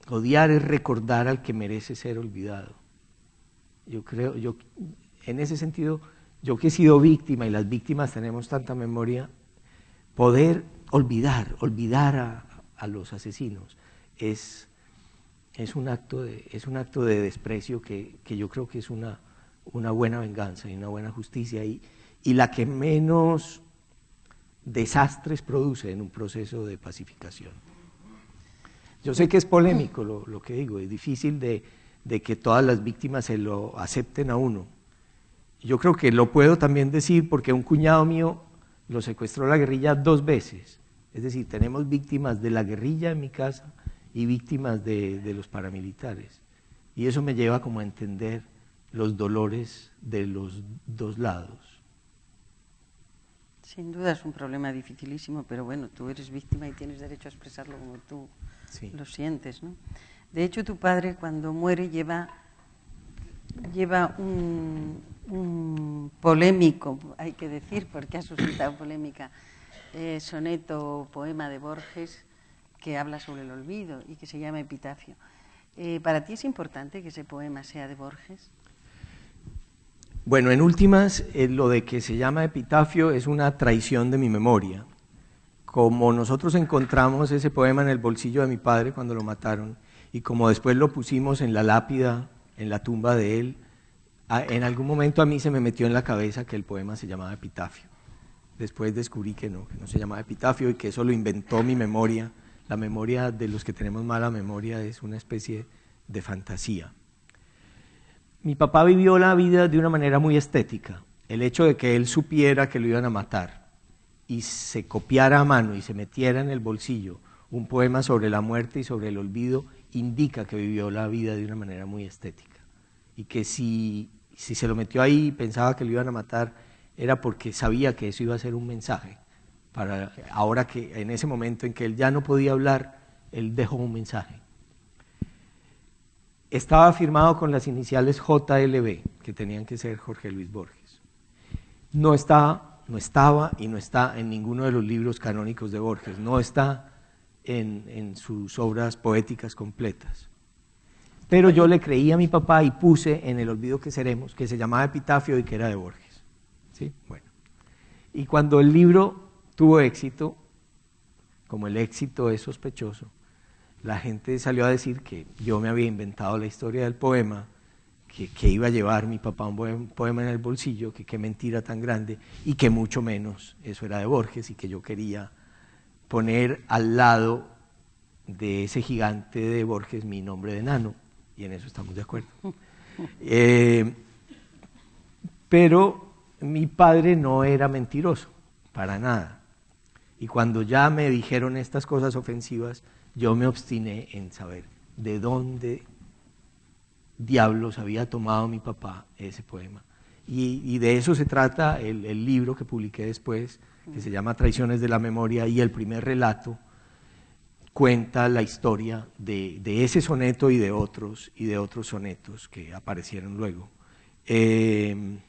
Odiar es recordar al que merece ser olvidado. Yo creo, yo, en ese sentido, yo que he sido víctima y las víctimas tenemos tanta memoria, poder olvidar, olvidar a, los asesinos es, es, un acto de, es un acto de desprecio que, yo creo que es una, una buena venganza y una buena justicia y, y la que menos desastres produce en un proceso de pacificación. Yo sé que es polémico lo, que digo, es difícil de, que todas las víctimas se lo acepten a uno. Yo creo que lo puedo también decir porque un cuñado mío lo secuestró la guerrilla dos veces. Es decir, tenemos víctimas de la guerrilla en mi casa y víctimas de, de los paramilitares. Y eso me lleva como a entender los dolores de los dos lados. Sin duda es un problema dificilísimo, pero bueno, tú eres víctima y tienes derecho a expresarlo como tú lo sientes. ¿no? De hecho, tu padre cuando muere lleva, lleva un, polémico, hay que decir, porque ha suscitado polémica, eh, soneto o poema de Borges que habla sobre el olvido y que se llama Epitafio. Eh, ¿Para ti es importante que ese poema sea de Borges? Bueno, en últimas, eh, lo de que se llama epitafio es una traición de mi memoria como nosotros encontramos ese poema en el bolsillo de mi padre cuando lo mataron y como después lo pusimos en la lápida, en la tumba de él, en algún momento a mí se me metió en la cabeza que el poema se llamaba Epitafio. Después descubrí que no, que no se llamaba Epitafio y que eso lo inventó mi memoria. La memoria de los que tenemos mala memoria es una especie de fantasía. Mi papá vivió la vida de una manera muy estética. El hecho de que él supiera que lo iban a matar, y se copiara a mano y se metiera en el bolsillo un poema sobre la muerte y sobre el olvido, indica que vivió la vida de una manera muy estética. Y que si, si se lo metió ahí y pensaba que lo iban a matar, era porque sabía que eso iba a ser un mensaje. Para ahora que en ese momento en que él ya no podía hablar, él dejó un mensaje. Estaba firmado con las iniciales JLB, que tenían que ser Jorge Luis Borges. No estaba no estaba y no está en ninguno de los libros canónicos de Borges, no está en, sus obras poéticas completas. Pero yo le creí a mi papá y puse en El olvido que seremos, que se llamaba Epitafio y que era de Borges. ¿Sí? Bueno. Y cuando el libro tuvo éxito, como el éxito es sospechoso, la gente salió a decir que yo me había inventado la historia del poema que, iba a llevar mi papá un buen poema en el bolsillo, que qué mentira tan grande, y que mucho menos eso era de Borges y que yo quería poner al lado de ese gigante de Borges mi nombre de nano, y en eso estamos de acuerdo. <laughs> Eh, pero mi padre no era mentiroso, para nada. Y cuando ya me dijeron estas cosas ofensivas, yo me obstiné en saber de dónde diablos había tomado mi papá ese poema. Y, de eso se trata el, libro que publiqué después, que se llama Traiciones de la Memoria, y el primer relato cuenta la historia de, ese soneto y de otros, y de otros sonetos que aparecieron luego. Eh,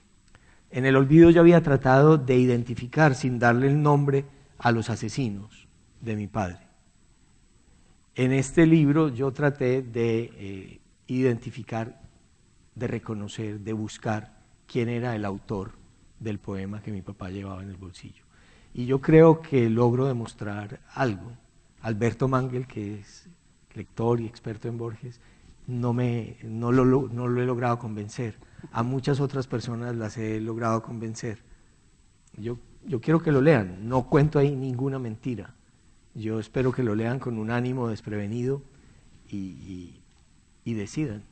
en el olvido yo había tratado de identificar sin darle el nombre a los asesinos de mi padre. En este libro yo traté de eh, identificar, de reconocer, de buscar quién era el autor del poema que mi papá llevaba en el bolsillo. Y yo creo que logro demostrar algo. Alberto Mangel, que es lector y experto en Borges, no, me, no, lo, no lo he logrado convencer. A muchas otras personas las he logrado convencer. Yo, yo quiero que lo lean, no cuento ahí ninguna mentira. Yo espero que lo lean con un ánimo desprevenido y, y decidan.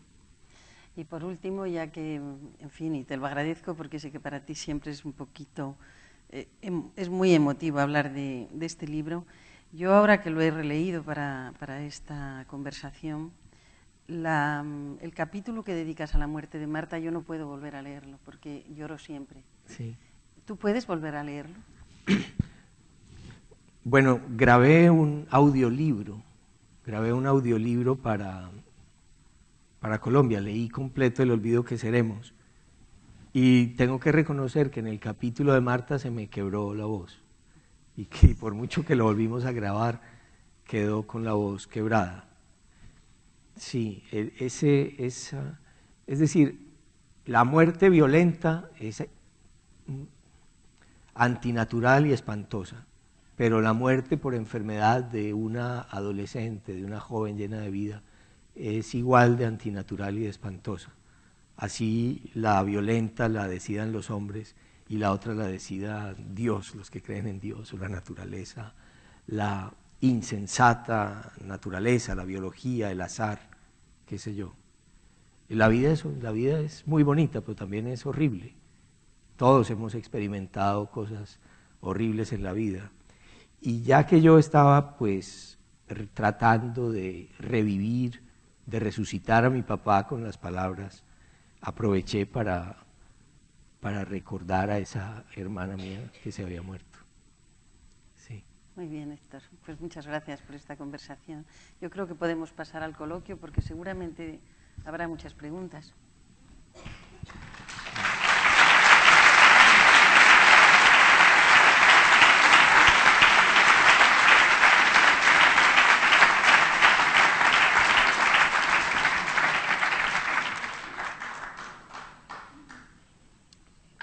Y por último, ya que, en fin, y te lo agradezco porque sé que para ti siempre es un poquito, eh, em, es muy emotivo hablar de, este libro. Yo ahora que lo he releído para, esta conversación, el capítulo que dedicas a la muerte de Marta, yo no puedo volver a leerlo porque lloro siempre. Sí. ¿Tú puedes volver a leerlo? Bueno, grabé un audiolibro, grabé un audiolibro para para Colombia, leí completo El olvido que seremos. Y tengo que reconocer que en el capítulo de Marta se me quebró la voz. Y que por mucho que lo volvimos a grabar, quedó con la voz quebrada. Sí, e, ese, esa, es decir, la muerte violenta es antinatural y espantosa, pero la muerte por enfermedad de una adolescente, de una joven llena de vida, es igual de antinatural y de espantosa. Así la violenta la decidan los hombres y la otra la decida Dios, los que creen en Dios o la naturaleza, la insensata naturaleza, la biología, el azar, qué sé yo. la vida es, la vida es muy bonita, pero también es horrible. Todos hemos experimentado cosas horribles en la vida. Y ya que yo estaba pues tratando de revivir de resucitar a mi papá con las palabras, aproveché para, para recordar a esa hermana mía que se había muerto. Sí. Muy bien, Héctor. Pues muchas gracias por esta conversación. Yo creo que podemos pasar al coloquio porque seguramente habrá muchas preguntas.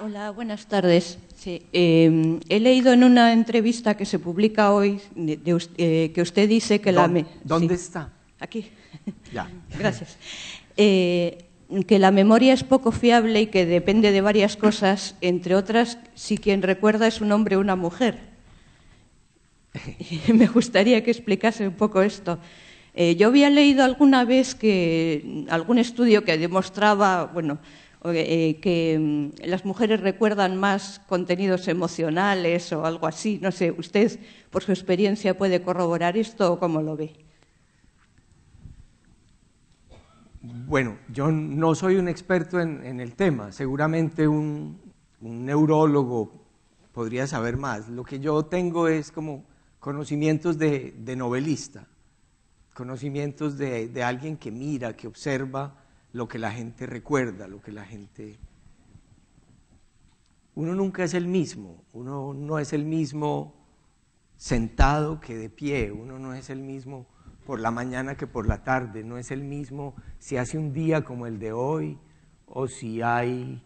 Hola, buenas tardes. Em, he leído en una entrevista que se publica hoy eh, que usted dice que la... ¿Dónde está? Aquí. Ya. <laughs> Gracias. Eh, que la memoria es poco fiable y que depende de varias cosas, entre otras, si quien recuerda es un hombre o una mujer. <laughs> Me gustaría que explicase un poco esto. Eh, yo había leído alguna vez que algún estudio que demostraba, bueno, eh, que mm, las mujeres recuerdan más contenidos emocionales o algo así. No sé, ¿usted por su experiencia puede corroborar esto o cómo lo ve? Bueno, yo no soy un experto en, el tema, seguramente un, neurólogo podría saber más. Lo que yo tengo es como conocimientos de, novelista, conocimientos de, de alguien que mira, que observa lo que la gente recuerda, lo que la gente... Uno nunca es el mismo, uno no es el mismo sentado que de pie, uno no es el mismo por la mañana que por la tarde, no es el mismo si hace un día como el de hoy o si hay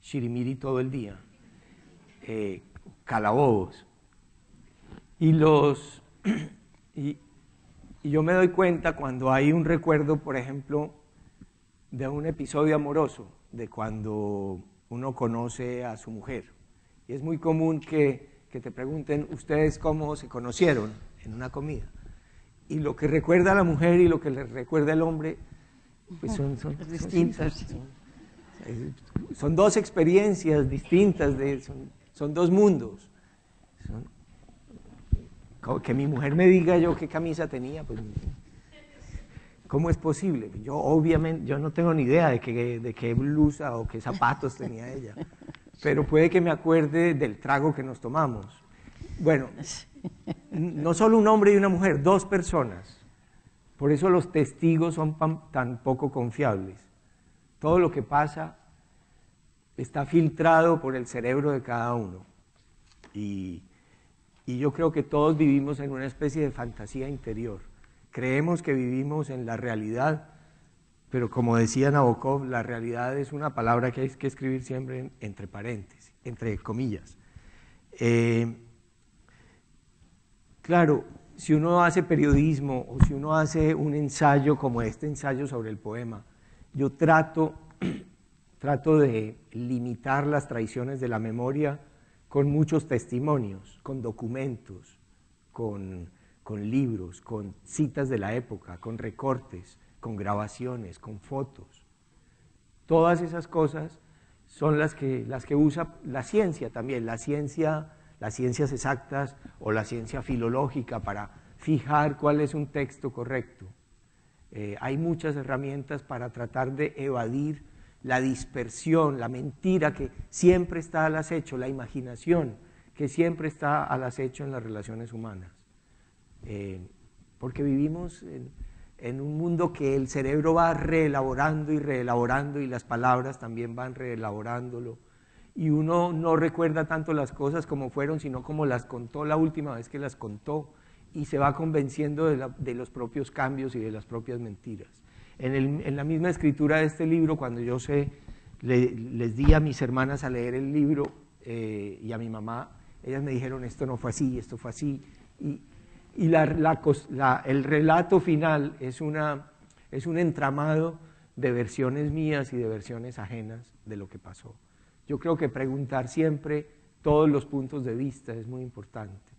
shirimiri todo el día, eh, calabobos. Y, los, <clears throat> y yo me doy cuenta cuando hay un recuerdo, por ejemplo, de un episodio amoroso, de cuando uno conoce a su mujer. Y es muy común que, te pregunten ustedes cómo se conocieron en una comida. Y lo que recuerda a la mujer y lo que le recuerda al hombre, pues son, <laughs> distintos. son dos experiencias distintas, de, son, dos mundos. que mi mujer me diga yo qué camisa tenía, pues ¿cómo es posible? Yo obviamente, yo no tengo ni idea de qué, blusa o qué zapatos tenía ella, pero puede que me acuerde del trago que nos tomamos. Bueno, no solo un hombre y una mujer, dos personas. Por eso los testigos son tan poco confiables. Todo lo que pasa está filtrado por el cerebro de cada uno. Y, yo creo que todos vivimos en una especie de fantasía interior. Creemos que vivimos en la realidad, pero como decía Nabokov, la realidad es una palabra que hay que escribir siempre entre paréntesis, entre comillas. Eh, claro, si uno hace periodismo o si uno hace un ensayo como este ensayo sobre el poema, yo trato, <clears throat> trato de limitar las traiciones de la memoria con muchos testimonios, con documentos, con, con libros, con citas de la época, con recortes, con grabaciones, con fotos. Todas esas cosas son las que, las que usa la ciencia también, la ciencia las ciencias exactas o la ciencia filológica para fijar cuál es un texto correcto. Eh, hay muchas herramientas para tratar de evadir la dispersión, la mentira que siempre está al acecho, la imaginación que siempre está al acecho en las relaciones humanas. Eh, porque vivimos en, en, un mundo que el cerebro va reelaborando y reelaborando y las palabras también van reelaborándolo y uno no recuerda tanto las cosas como fueron, sino como las contó la última vez que las contó y se va convenciendo de, los propios cambios y de las propias mentiras. En, la misma escritura de este libro, cuando yo sé, les di a mis hermanas a leer el libro eh, y a mi mamá, ellas me dijeron esto no fue así, esto fue así. Y, el relato final es, un entramado de versiones mías y de versiones ajenas de lo que pasó. Yo creo que preguntar siempre todos los puntos de vista es muy importante.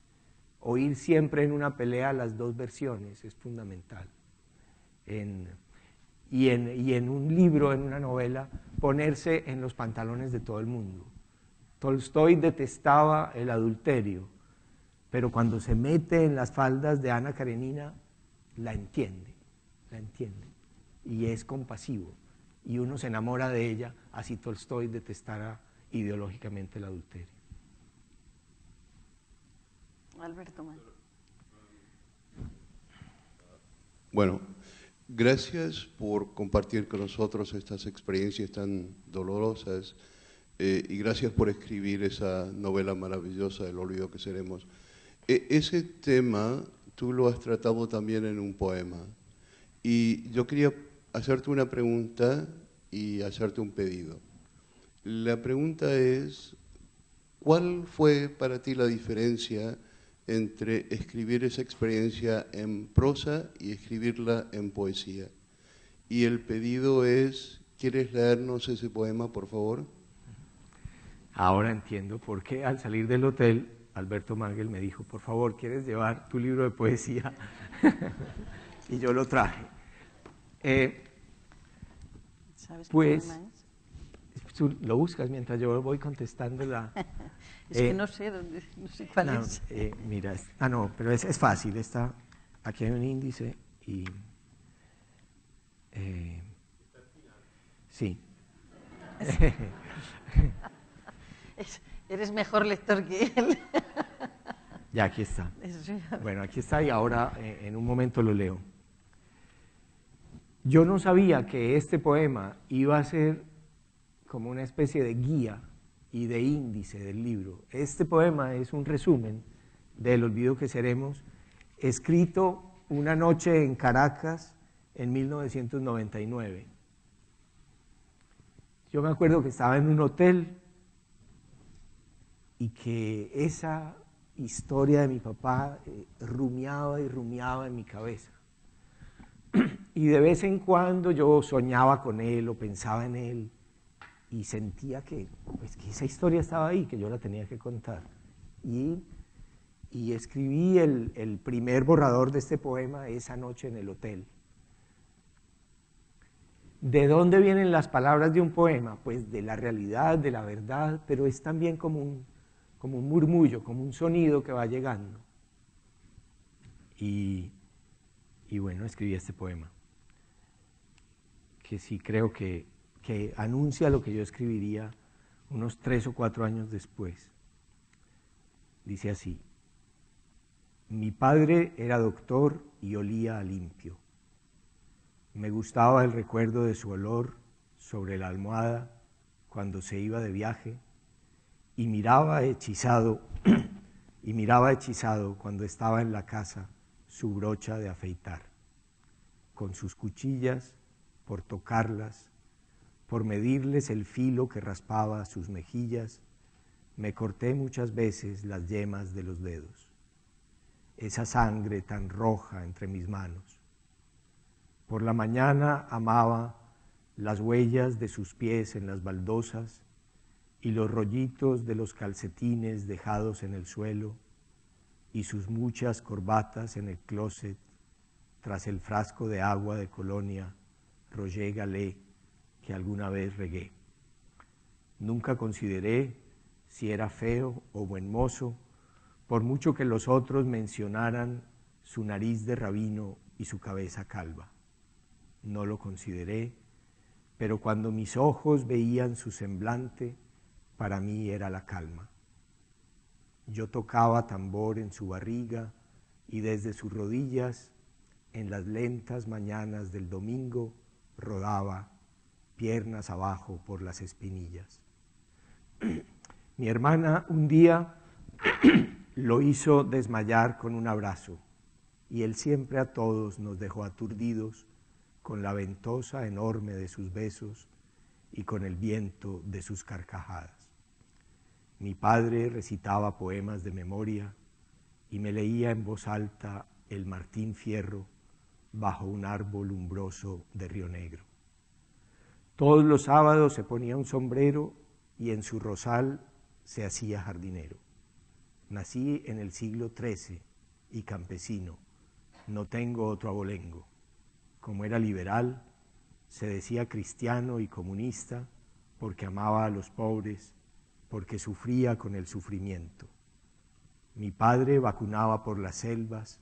Oír siempre en una pelea las dos versiones es fundamental. y, en, un libro, en una novela, ponerse en los pantalones de todo el mundo. Tolstoy detestaba el adulterio, pero cuando se mete en las faldas de Ana Karenina, la entiende, la entiende, y es compasivo y uno se enamora de ella, así Tolstoy detestara ideológicamente el adulterio. Alberto Bueno, gracias por compartir con nosotros estas experiencias tan dolorosas eh, y gracias por escribir esa novela maravillosa del olvido que seremos. E, ese tema tú lo has tratado también en un poema y yo quería hacerte una pregunta y hacerte un pedido. La pregunta es, ¿cuál fue para ti la diferencia entre escribir esa experiencia en prosa y escribirla en poesía? Y el pedido es, ¿quieres leernos ese poema, por favor? Ahora entiendo por qué al salir del hotel Alberto Mangel me dijo, por favor, ¿quieres llevar tu libro de poesía? <laughs> y yo lo traje. Eh, pues, lo buscas mientras yo voy contestando la... <laughs> es que eh, no sé, dónde, no sé cuál es. Eh, mira, ah, no, pero es, es, fácil. Está, aquí hay un índice y... Eh, sí. <laughs> eres mejor lector que él. <laughs> ya, aquí está. Bueno, aquí está y ahora en un momento lo leo. Yo no sabía que este poema iba a ser como una especie de guía y de índice del libro. Este poema es un resumen del olvido que seremos, escrito una noche en Caracas en 1999. Yo me acuerdo que estaba en un hotel y que esa historia de mi papá eh, rumiaba y rumiaba en mi cabeza. <clears throat> Y de vez en cuando yo soñaba con él o pensaba en él y sentía que, pues, que esa historia estaba ahí, que yo la tenía que contar. Y, y escribí el, el primer borrador de este poema esa noche en el hotel. ¿De dónde vienen las palabras de un poema? Pues de la realidad, de la verdad, pero es también como como un murmullo, como un sonido que va llegando. Y, y bueno, escribí este poema, que sí creo que, que anuncia lo que yo escribiría unos tres o cuatro años después. Dice así, mi padre era doctor y olía a limpio. Me gustaba el recuerdo de su olor sobre la almohada cuando se iba de viaje y miraba hechizado <clears throat> y miraba hechizado cuando estaba en la casa su brocha de afeitar, con sus cuchillas por tocarlas, por medirles el filo que raspaba sus mejillas, me corté muchas veces las yemas de los dedos, esa sangre tan roja entre mis manos. Por la mañana amaba las huellas de sus pies en las baldosas y los rollitos de los calcetines dejados en el suelo y sus muchas corbatas en el closet tras el frasco de agua de colonia Roger Galé que alguna vez regué. Nunca consideré si era feo o buen mozo, por mucho que los otros mencionaran su nariz de rabino y su cabeza calva no lo consideré, pero cuando mis ojos veían su semblante, para mí era la calma. Yo tocaba tambor en su barriga y desde sus rodillas, en las lentas mañanas del domingo, rodaba piernas abajo por las espinillas. <clears throat> Mi hermana un día <clears throat> lo hizo desmayar con un abrazo y él siempre a todos nos dejó aturdidos con la ventosa enorme de sus besos y con el viento de sus carcajadas. Mi padre recitaba poemas de memoria y me leía en voz alta el Martín Fierro bajo un árbol umbroso de Río Negro. Todos los sábados se ponía un sombrero y en su rosal se hacía jardinero. Nací en el siglo XIII y campesino, no tengo otro abolengo como era liberal, se decía cristiano y comunista porque amaba a los pobres, porque sufría con el sufrimiento. Mi padre vacunaba por las selvas,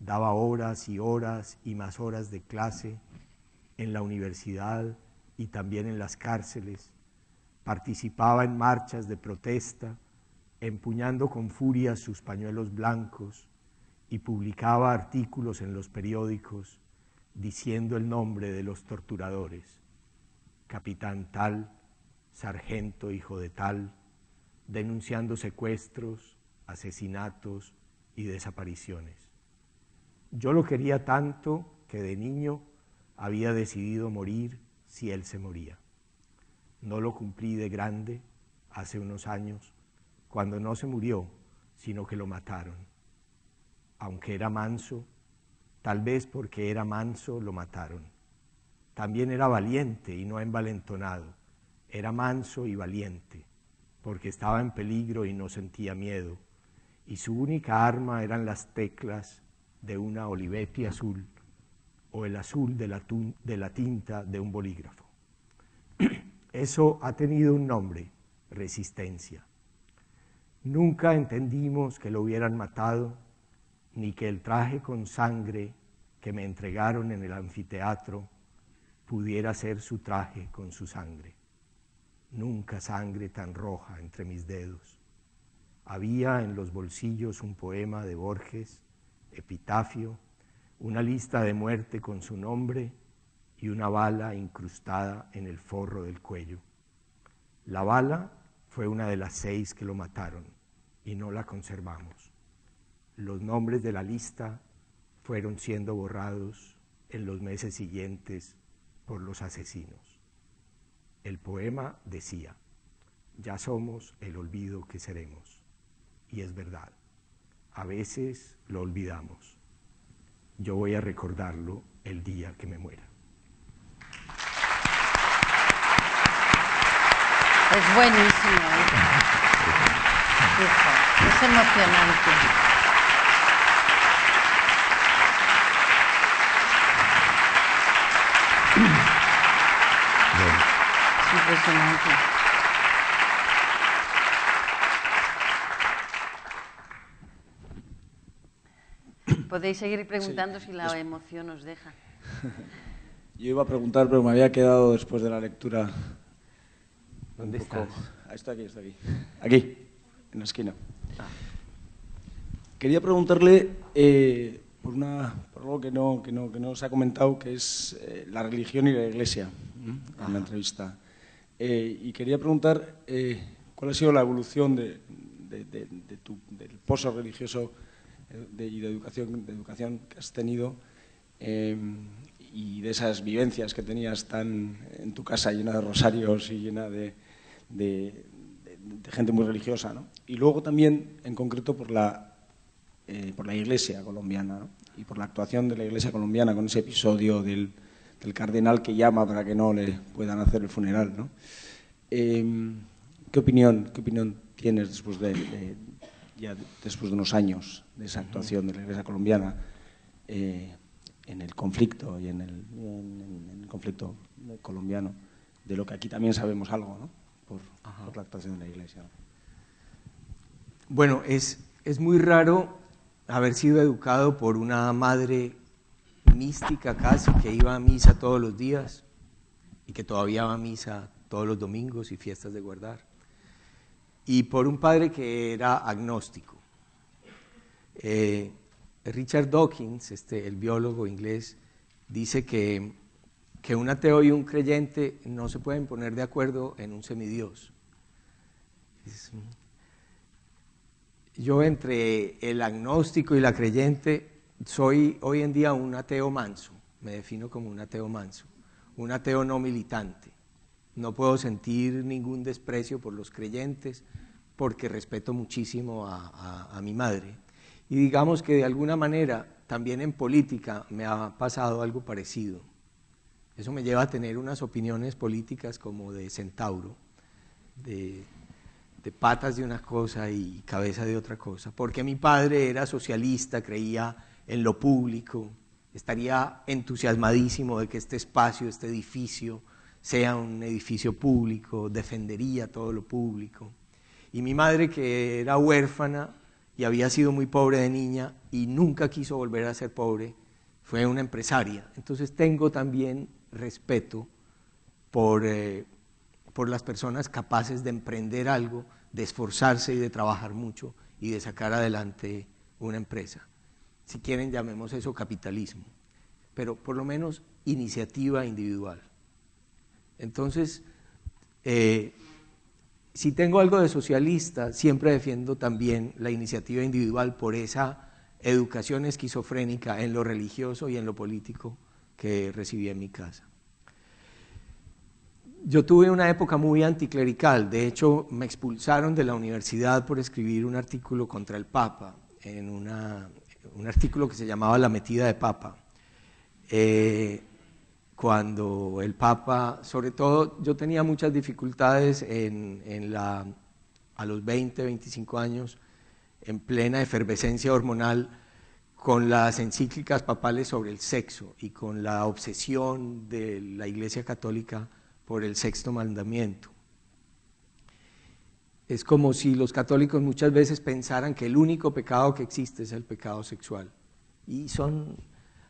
daba horas y horas y más horas de clase en la universidad y también en las cárceles, participaba en marchas de protesta, empuñando con furia sus pañuelos blancos y publicaba artículos en los periódicos diciendo el nombre de los torturadores, capitán tal, sargento hijo de tal, denunciando secuestros, asesinatos y desapariciones. Yo lo quería tanto que de niño había decidido morir si él se moría. No lo cumplí de grande hace unos años, cuando no se murió, sino que lo mataron. Aunque era manso, Tal vez porque era manso lo mataron. También era valiente y no envalentonado. Era manso y valiente, porque estaba en peligro y no sentía miedo. Y su única arma eran las teclas de una Olivetti azul o el azul de la, de la tinta de un bolígrafo. <clears throat> Eso ha tenido un nombre, resistencia. Nunca entendimos que lo hubieran matado ni que el traje con sangre que me entregaron en el anfiteatro pudiera ser su traje con su sangre. Nunca sangre tan roja entre mis dedos. Había en los bolsillos un poema de Borges, epitafio, una lista de muerte con su nombre y una bala incrustada en el forro del cuello. La bala fue una de las seis que lo mataron y no la conservamos los nombres de la lista fueron siendo borrados en los meses siguientes por los asesinos. El poema decía, ya somos el olvido que seremos. Y es verdad, a veces lo olvidamos. Yo voy a recordarlo el día que me muera. Es buenísimo. ¿eh? Es emocionante. Impresionante. Podéis seguir preguntando si la emoción os deja. <laughs> Yo iba a preguntar, pero me había quedado después de la lectura. ¿Dónde estás? Ah, está aquí, está aquí. Aquí, en la esquina. Quería preguntarle eh, por, una, por algo que no, que, no, que no se ha comentado, que es eh, la religión y la iglesia, en la entrevista. Eh, y quería preguntar cuál ha sido la evolución de, tu, del pozo religioso de, y de educación, de educación que has tenido y de esas vivencias que tenías tan en tu casa llena de rosarios y llena de, gente muy religiosa. ¿no? Y luego también, en concreto, por la, eh, por la iglesia colombiana y por la actuación de la iglesia colombiana con ese episodio del, del, cardenal que llama para que no le puedan hacer el funeral. ¿no? Em, ¿qué, opinión, ¿Qué opinión tienes después de, ya después de unos años de esa actuación de la iglesia colombiana? Eh, en el conflicto y en el, en, el, conflicto colombiano, de lo que aquí también sabemos algo, ¿no? por, la actuación de la Iglesia. Bueno, es, es muy raro haber sido educado por una madre mística casi, que iba a misa todos los días y que todavía va a misa todos los domingos y fiestas de guardar, y por un padre que era agnóstico. Eh, Richard Dawkins, este, el biólogo inglés, dice que, que, un ateo y un creyente no se pueden poner de acuerdo en un semidios. yo entre el agnóstico y la creyente soy hoy en día un ateo manso, me defino como un ateo manso, un ateo no militante. No puedo sentir ningún desprecio por los creyentes porque respeto muchísimo a mi madre y digamos que de alguna manera también en política me ha pasado algo parecido. Eso me lleva a tener unas opiniones políticas como de centauro, de, patas de una cosa y cabeza de otra cosa, porque mi padre era socialista, creía en lo público, estaría entusiasmadísimo de que este espacio, este edificio, sea un edificio público, defendería todo lo público. Y mi madre, que era huérfana, y había sido muy pobre de niña y nunca quiso volver a ser pobre, fue una empresaria. Entonces tengo también respeto por, eh, por las personas capaces de emprender algo, de esforzarse y de trabajar mucho y de sacar adelante una empresa. Si quieren, llamemos eso capitalismo, pero por lo menos iniciativa individual. Entonces, eh, si tengo algo de socialista, siempre defiendo también la iniciativa individual por esa educación esquizofrénica en lo religioso y en lo político que recibí en mi casa. Yo tuve una época muy anticlerical, de hecho me expulsaron de la universidad por escribir un artículo contra el Papa, en un artículo que se llamaba La metida de Papa. Eh, cuando el Papa, sobre todo yo tenía muchas dificultades en, la, a los 20, 25 años, en plena efervescencia hormonal, con las encíclicas papales sobre el sexo y con la obsesión de la Iglesia Católica por el sexto mandamiento. Es como si los católicos muchas veces pensaran que el único pecado que existe es el pecado sexual. Y son,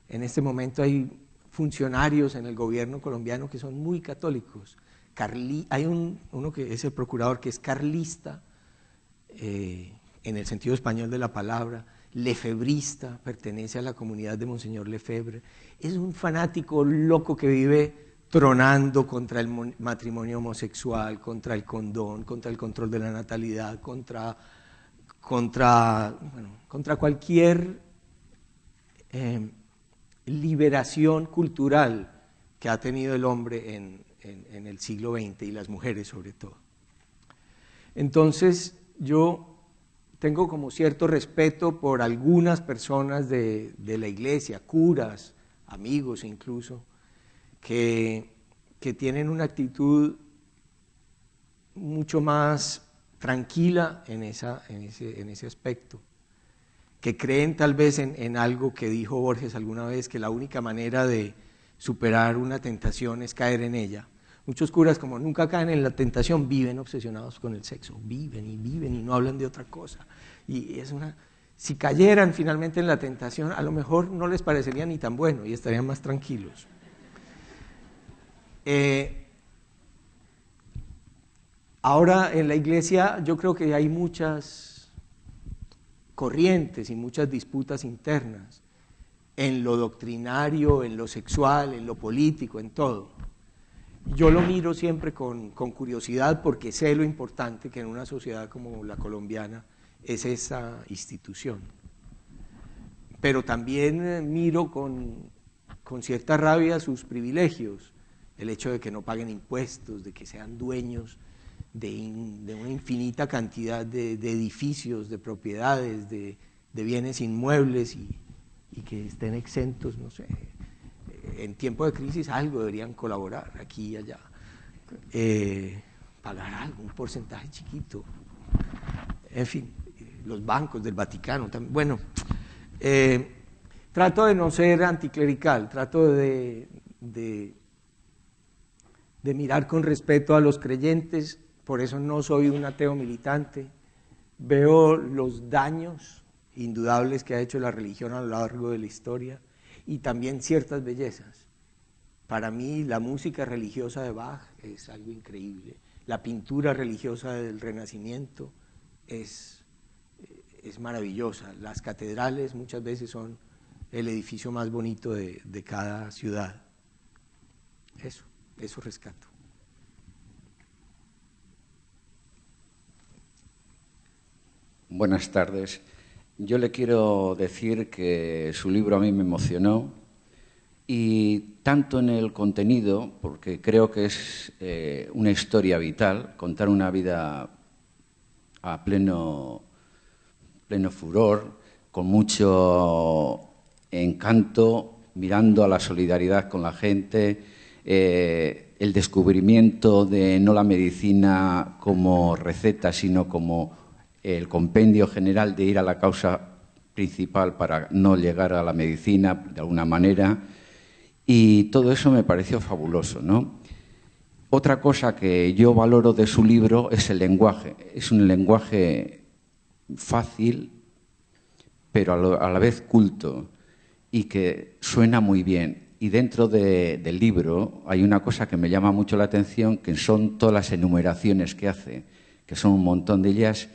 en este momento hay funcionarios en el gobierno colombiano que son muy católicos. hay uno que es el procurador que es carlista, eh, en el sentido español de la palabra, lefebrista, pertenece a la comunidad de Monseñor Lefebvre. Es un fanático loco que vive tronando contra el matrimonio homosexual, contra el condón, contra el control de la natalidad, contra, contra, contra cualquier eh, liberación cultural que ha tenido el hombre en, el siglo XX y las mujeres sobre todo. Entonces yo tengo como cierto respeto por algunas personas de, la iglesia, curas, amigos incluso, que, tienen una actitud mucho más tranquila en, en, ese, en aspecto que creen tal vez en, algo que dijo Borges alguna vez, que la única manera de superar una tentación es caer en ella. Muchos curas, como nunca caen en la tentación, viven obsesionados con el sexo, viven y viven y no hablan de otra cosa. Y es una, si cayeran finalmente en la tentación, a lo mejor no les parecería ni tan bueno y estarían más tranquilos. Eh, ahora en la iglesia yo creo que hay muchas corrientes y muchas disputas internas en lo doctrinario, en lo sexual, en lo político, en todo. Yo lo miro siempre con, curiosidad porque sé lo importante que en una sociedad como la colombiana es esa institución. Pero también eh, miro con, cierta rabia sus privilegios, el hecho de que no paguen impuestos, de que sean dueños de, una infinita cantidad de, edificios, de propiedades, de, bienes inmuebles y, que estén exentos, no sé, en tiempo de crisis algo deberían colaborar aquí y allá. Eh, pagar algo, un porcentaje chiquito. En fin, los bancos del Vaticano también. Bueno, eh, trato de no ser anticlerical, trato de, de mirar con respeto a los creyentes, por eso no soy un ateo militante. Veo los daños indudables que ha hecho la religión a lo largo de la historia y también ciertas bellezas. Para mí la música religiosa de Bach es algo increíble. La pintura religiosa del Renacimiento es, es maravillosa. Las catedrales muchas veces son el edificio más bonito de, de cada ciudad. Eso, eso rescato. Buenas tardes. Yo le quiero decir que su libro a mí me emocionó y tanto en el contenido, porque creo que es eh, una historia vital, contar una vida a pleno, pleno furor, con mucho encanto, mirando a la solidaridad con la gente, eh, el descubrimiento de no la medicina como receta, sino como el compendio general de ir a la causa principal para no llegar a la medicina de alguna manera. Y todo eso me pareció fabuloso, ¿no? Otra cosa que yo valoro de su libro es el lenguaje. Es un lenguaje fácil, pero a, la vez culto y que suena muy bien. Y dentro del libro hay una cosa que me llama mucho la atención, que son todas las enumeraciones que hace, que son un montón de ellas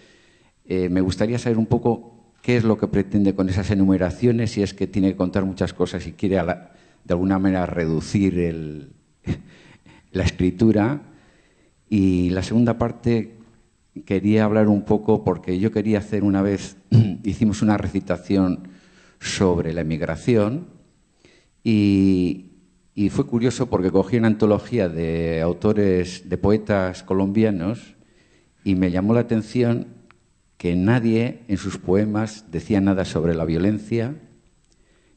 eh, me gustaría saber un poco qué es lo que pretende con esas enumeraciones, si es que tiene que contar muchas cosas y quiere de alguna manera reducir <laughs> la escritura. Y la segunda parte quería hablar un poco porque yo quería hacer una vez, <clears throat> hicimos una recitación sobre la emigración y, fue curioso porque cogí una antología de autores, de poetas colombianos y me llamó la atención que nadie en sus poemas decía nada sobre la violencia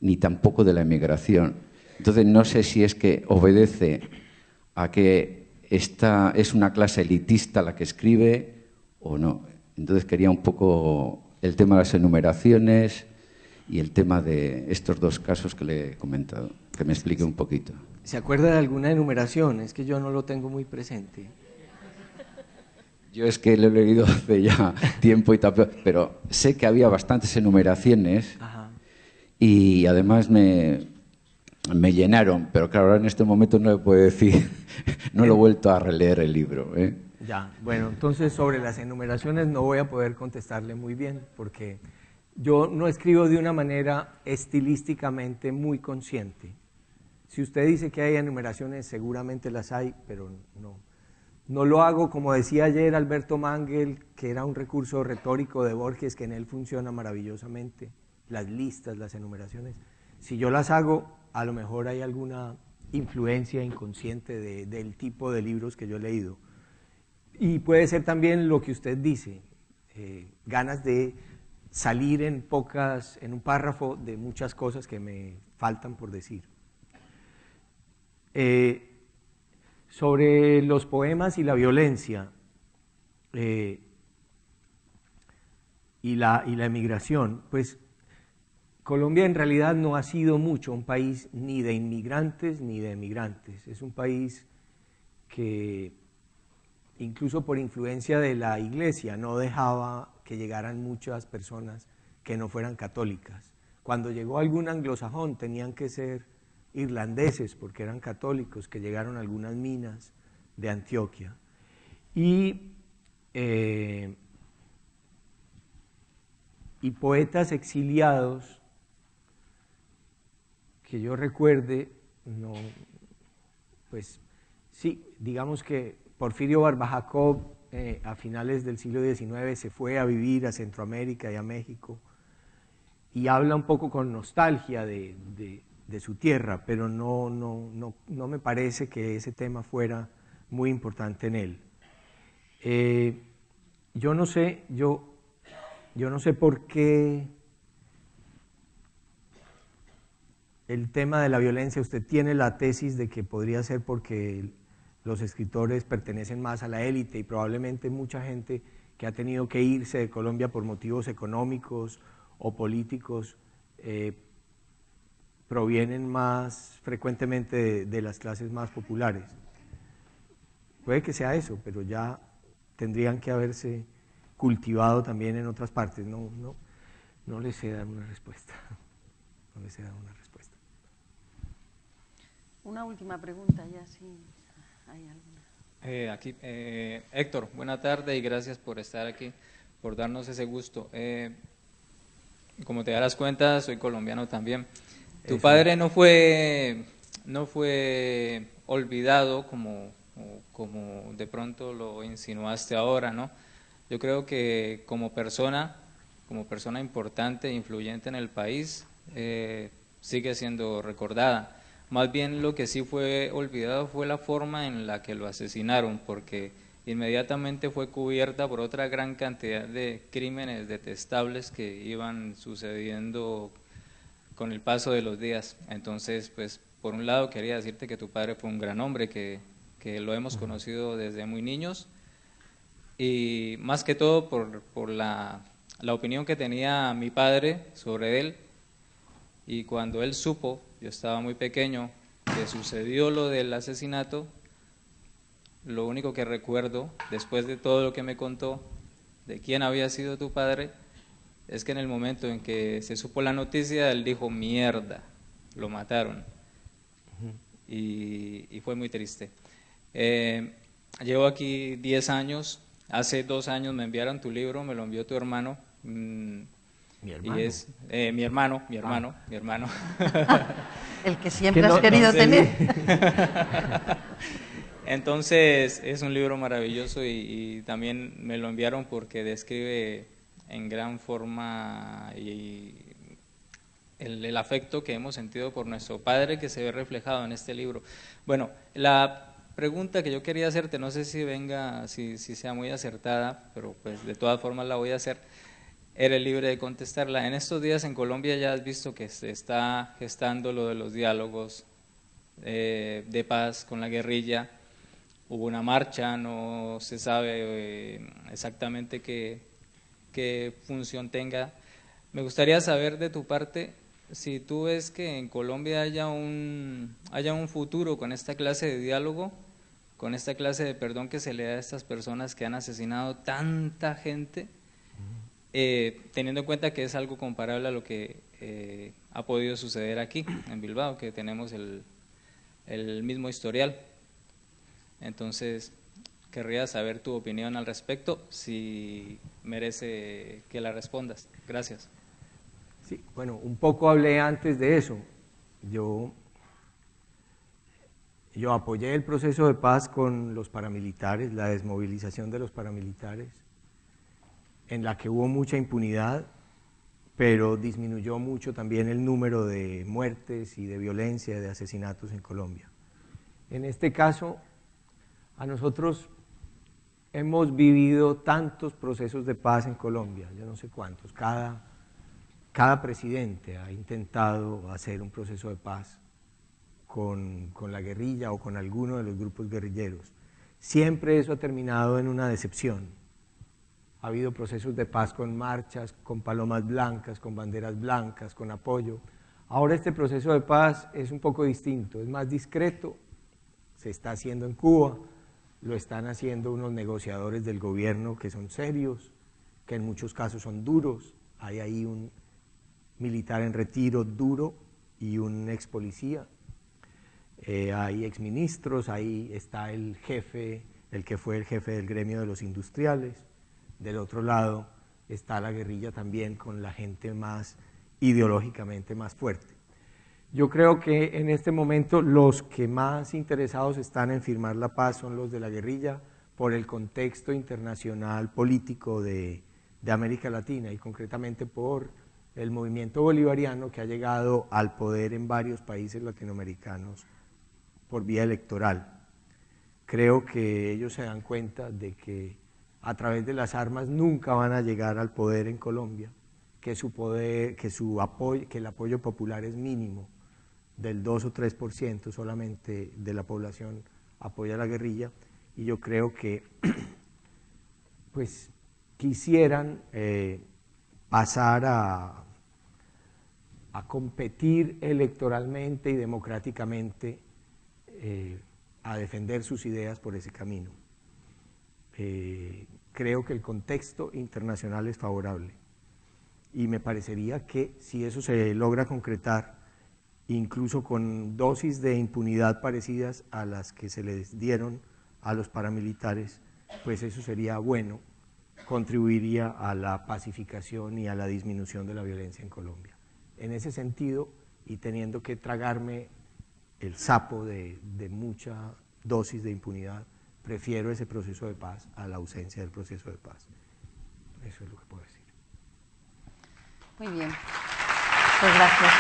ni tampoco de la emigración. Entonces no sé si es que obedece a que esta es una clase elitista la que escribe o no. Entonces quería un poco el tema de las enumeraciones y el tema de estos dos casos que le he comentado, que me explique un poquito. ¿Se acuerda de alguna enumeración? Es que yo no lo tengo muy presente. Yo es que lo he leído hace ya tiempo y tal, pero sé que había bastantes enumeraciones y además me, me llenaron, pero claro, ahora en este momento no le puedo decir, <laughs> no lo he vuelto a releer el libro. ¿eh? Ya, bueno, entonces sobre las enumeraciones no voy a poder contestarle muy bien porque yo no escribo de una manera estilísticamente muy consciente. Si usted dice que hay enumeraciones, seguramente las hay, pero no, no lo hago como decía ayer Alberto Mangel, que era un recurso retórico de Borges, que en él funciona maravillosamente, las listas, las enumeraciones. Si yo las hago, a lo mejor hay alguna influencia inconsciente del tipo de libros que yo he leído. Y puede ser también lo que usted dice, eh, ganas de salir en pocas, en un párrafo de muchas cosas que me faltan por decir. Eh, sobre los poemas y la violencia eh, y, la, y la emigración, pues Colombia en realidad no ha sido mucho un país ni de inmigrantes ni de emigrantes, es un país que incluso por influencia de la iglesia no dejaba que llegaran muchas personas que no fueran católicas. Cuando llegó algún anglosajón tenían que ser irlandeses porque eran católicos, que llegaron a algunas minas de Antioquia. Y, eh, y poetas exiliados que yo recuerde, no, pues sí, digamos que Porfirio Barba eh, a finales del siglo XIX se fue a vivir a Centroamérica y a México y habla un poco con nostalgia de, su tierra, pero no, no, no, no, me parece que ese tema fuera muy importante en él. Eh, yo no sé, yo, yo no sé por qué el tema de la violencia, usted tiene la tesis de que podría ser porque los escritores pertenecen más a la élite y probablemente mucha gente que ha tenido que irse de Colombia por motivos económicos o políticos eh, provienen más frecuentemente de, las clases más populares. Puede que sea eso, pero ya tendrían que haberse cultivado también en otras partes. No, no, no les sé dar una respuesta. <laughs> No les sé dar una respuesta. Una última pregunta, ya sí hay alguna. Eh, aquí, eh, Héctor, buena tarde y gracias por estar aquí, por darnos ese gusto. Eh, como te darás cuenta, soy colombiano también. Tu padre no fue, no fue olvidado como, como de pronto lo insinuaste ahora, ¿no? Yo creo que como persona, como persona importante e influyente en el país, eh, sigue siendo recordada. Más bien lo que sí fue olvidado fue la forma en la que lo asesinaron, porque inmediatamente fue cubierta por otra gran cantidad de crímenes detestables que iban sucediendo con el paso de los días. Entonces, pues, por un lado quería decirte que tu padre fue un gran hombre, que, que lo hemos conocido desde muy niños, y más que todo por, por la, la opinión que tenía mi padre sobre él, y cuando él supo, yo estaba muy pequeño, que sucedió lo del asesinato, lo único que recuerdo, después de todo lo que me contó, de quién había sido tu padre, es que en el momento en que se supo la noticia, él dijo, mierda, lo mataron. y, fue muy triste. Eh, llevo aquí 10 años, hace dos años me enviaron tu libro, me lo envió tu hermano. Mm, mi hermano. Y es eh, mi hermano, mi hermano, ah. mi hermano. <laughs> el que siempre has querido tener. <laughs> Entonces es un libro maravilloso y, también me lo enviaron porque describe en gran forma y el, afecto que hemos sentido por nuestro padre que se ve reflejado en este libro. Bueno, la pregunta que yo quería hacerte, no sé si venga, si, si sea muy acertada, pero pues de todas formas la voy a hacer. Eres libre de contestarla. En estos días en Colombia ya has visto que se está gestando lo de los diálogos eh, de paz con la guerrilla hubo una marcha, no se sabe eh, exactamente qué, qué función tenga. Me gustaría saber de tu parte si tú ves que en Colombia haya un, haya un futuro con esta clase de diálogo, con esta clase de perdón que se le da a estas personas que han asesinado tanta gente, eh, teniendo en cuenta que es algo comparable a lo que eh, ha podido suceder aquí en Bilbao, que tenemos el, el mismo historial. Entonces, querría saber tu opinión al respecto, si merece que la respondas. Gracias. Sí, bueno, un poco hablé antes de eso. Yo, yo apoyé el proceso de paz con los paramilitares, la desmovilización de los paramilitares, en la que hubo mucha impunidad, pero disminuyó mucho también el número de muertes y de violencia, de asesinatos en Colombia. En este caso, a nosotros hemos vivido tantos procesos de paz en Colombia, yo no sé cuántos, cada, cada presidente ha intentado hacer un proceso de paz con, con, la guerrilla o con alguno de los grupos guerrilleros. Siempre eso ha terminado en una decepción. Ha habido procesos de paz con marchas, con palomas blancas, con banderas blancas, con apoyo. Ahora este proceso de paz es un poco distinto, es más discreto, se está haciendo en Cuba, lo están haciendo unos negociadores del gobierno que son serios, que en muchos casos son duros. Hay ahí un militar en retiro duro y un ex policía. Eh, hay exministros, ahí está el jefe, el que fue el jefe del gremio de los industriales. Del otro lado está la guerrilla también con la gente más ideológicamente más fuerte. Yo creo que en este momento los que más interesados están en firmar la paz son los de la guerrilla por el contexto internacional político de, América Latina y concretamente por el movimiento bolivariano que ha llegado al poder en varios países latinoamericanos por vía electoral. Creo que ellos se dan cuenta de que a través de las armas nunca van a llegar al poder en Colombia, que su poder, que su apoyo, que el apoyo popular es mínimo del 2 o 3% solamente de la población apoya a la guerrilla y yo creo que <clears throat> pues quisieran eh, pasar a, a, competir electoralmente y democráticamente eh, a defender sus ideas por ese camino. Eh, creo que el contexto internacional es favorable y me parecería que si eso se logra concretar, incluso con dosis de impunidad parecidas a las que se les dieron a los paramilitares, pues eso sería bueno, contribuiría a la pacificación y a la disminución de la violencia en Colombia. En ese sentido, y teniendo que tragarme el sapo de, de mucha dosis de impunidad, prefiero ese proceso de paz a la ausencia del proceso de paz. Eso es lo que puedo decir. Muy bien. Pues gracias.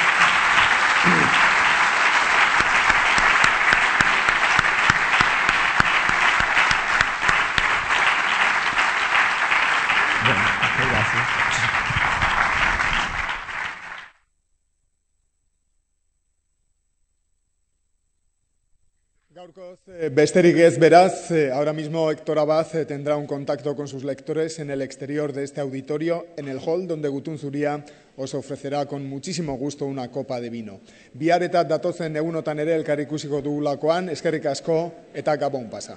Eh, besterik ez beraz, eh, ahora mismo Héctor Abad eh, tendrá un contacto con sus lectores en el exterior de este auditorio, en el hall donde Gutun Zuria os ofrecerá con muchísimo gusto una copa de vino. Bihar eta datozen egunotan ere elkar ikusiko dugulakoan, eskerrik asko eta gabon pasa.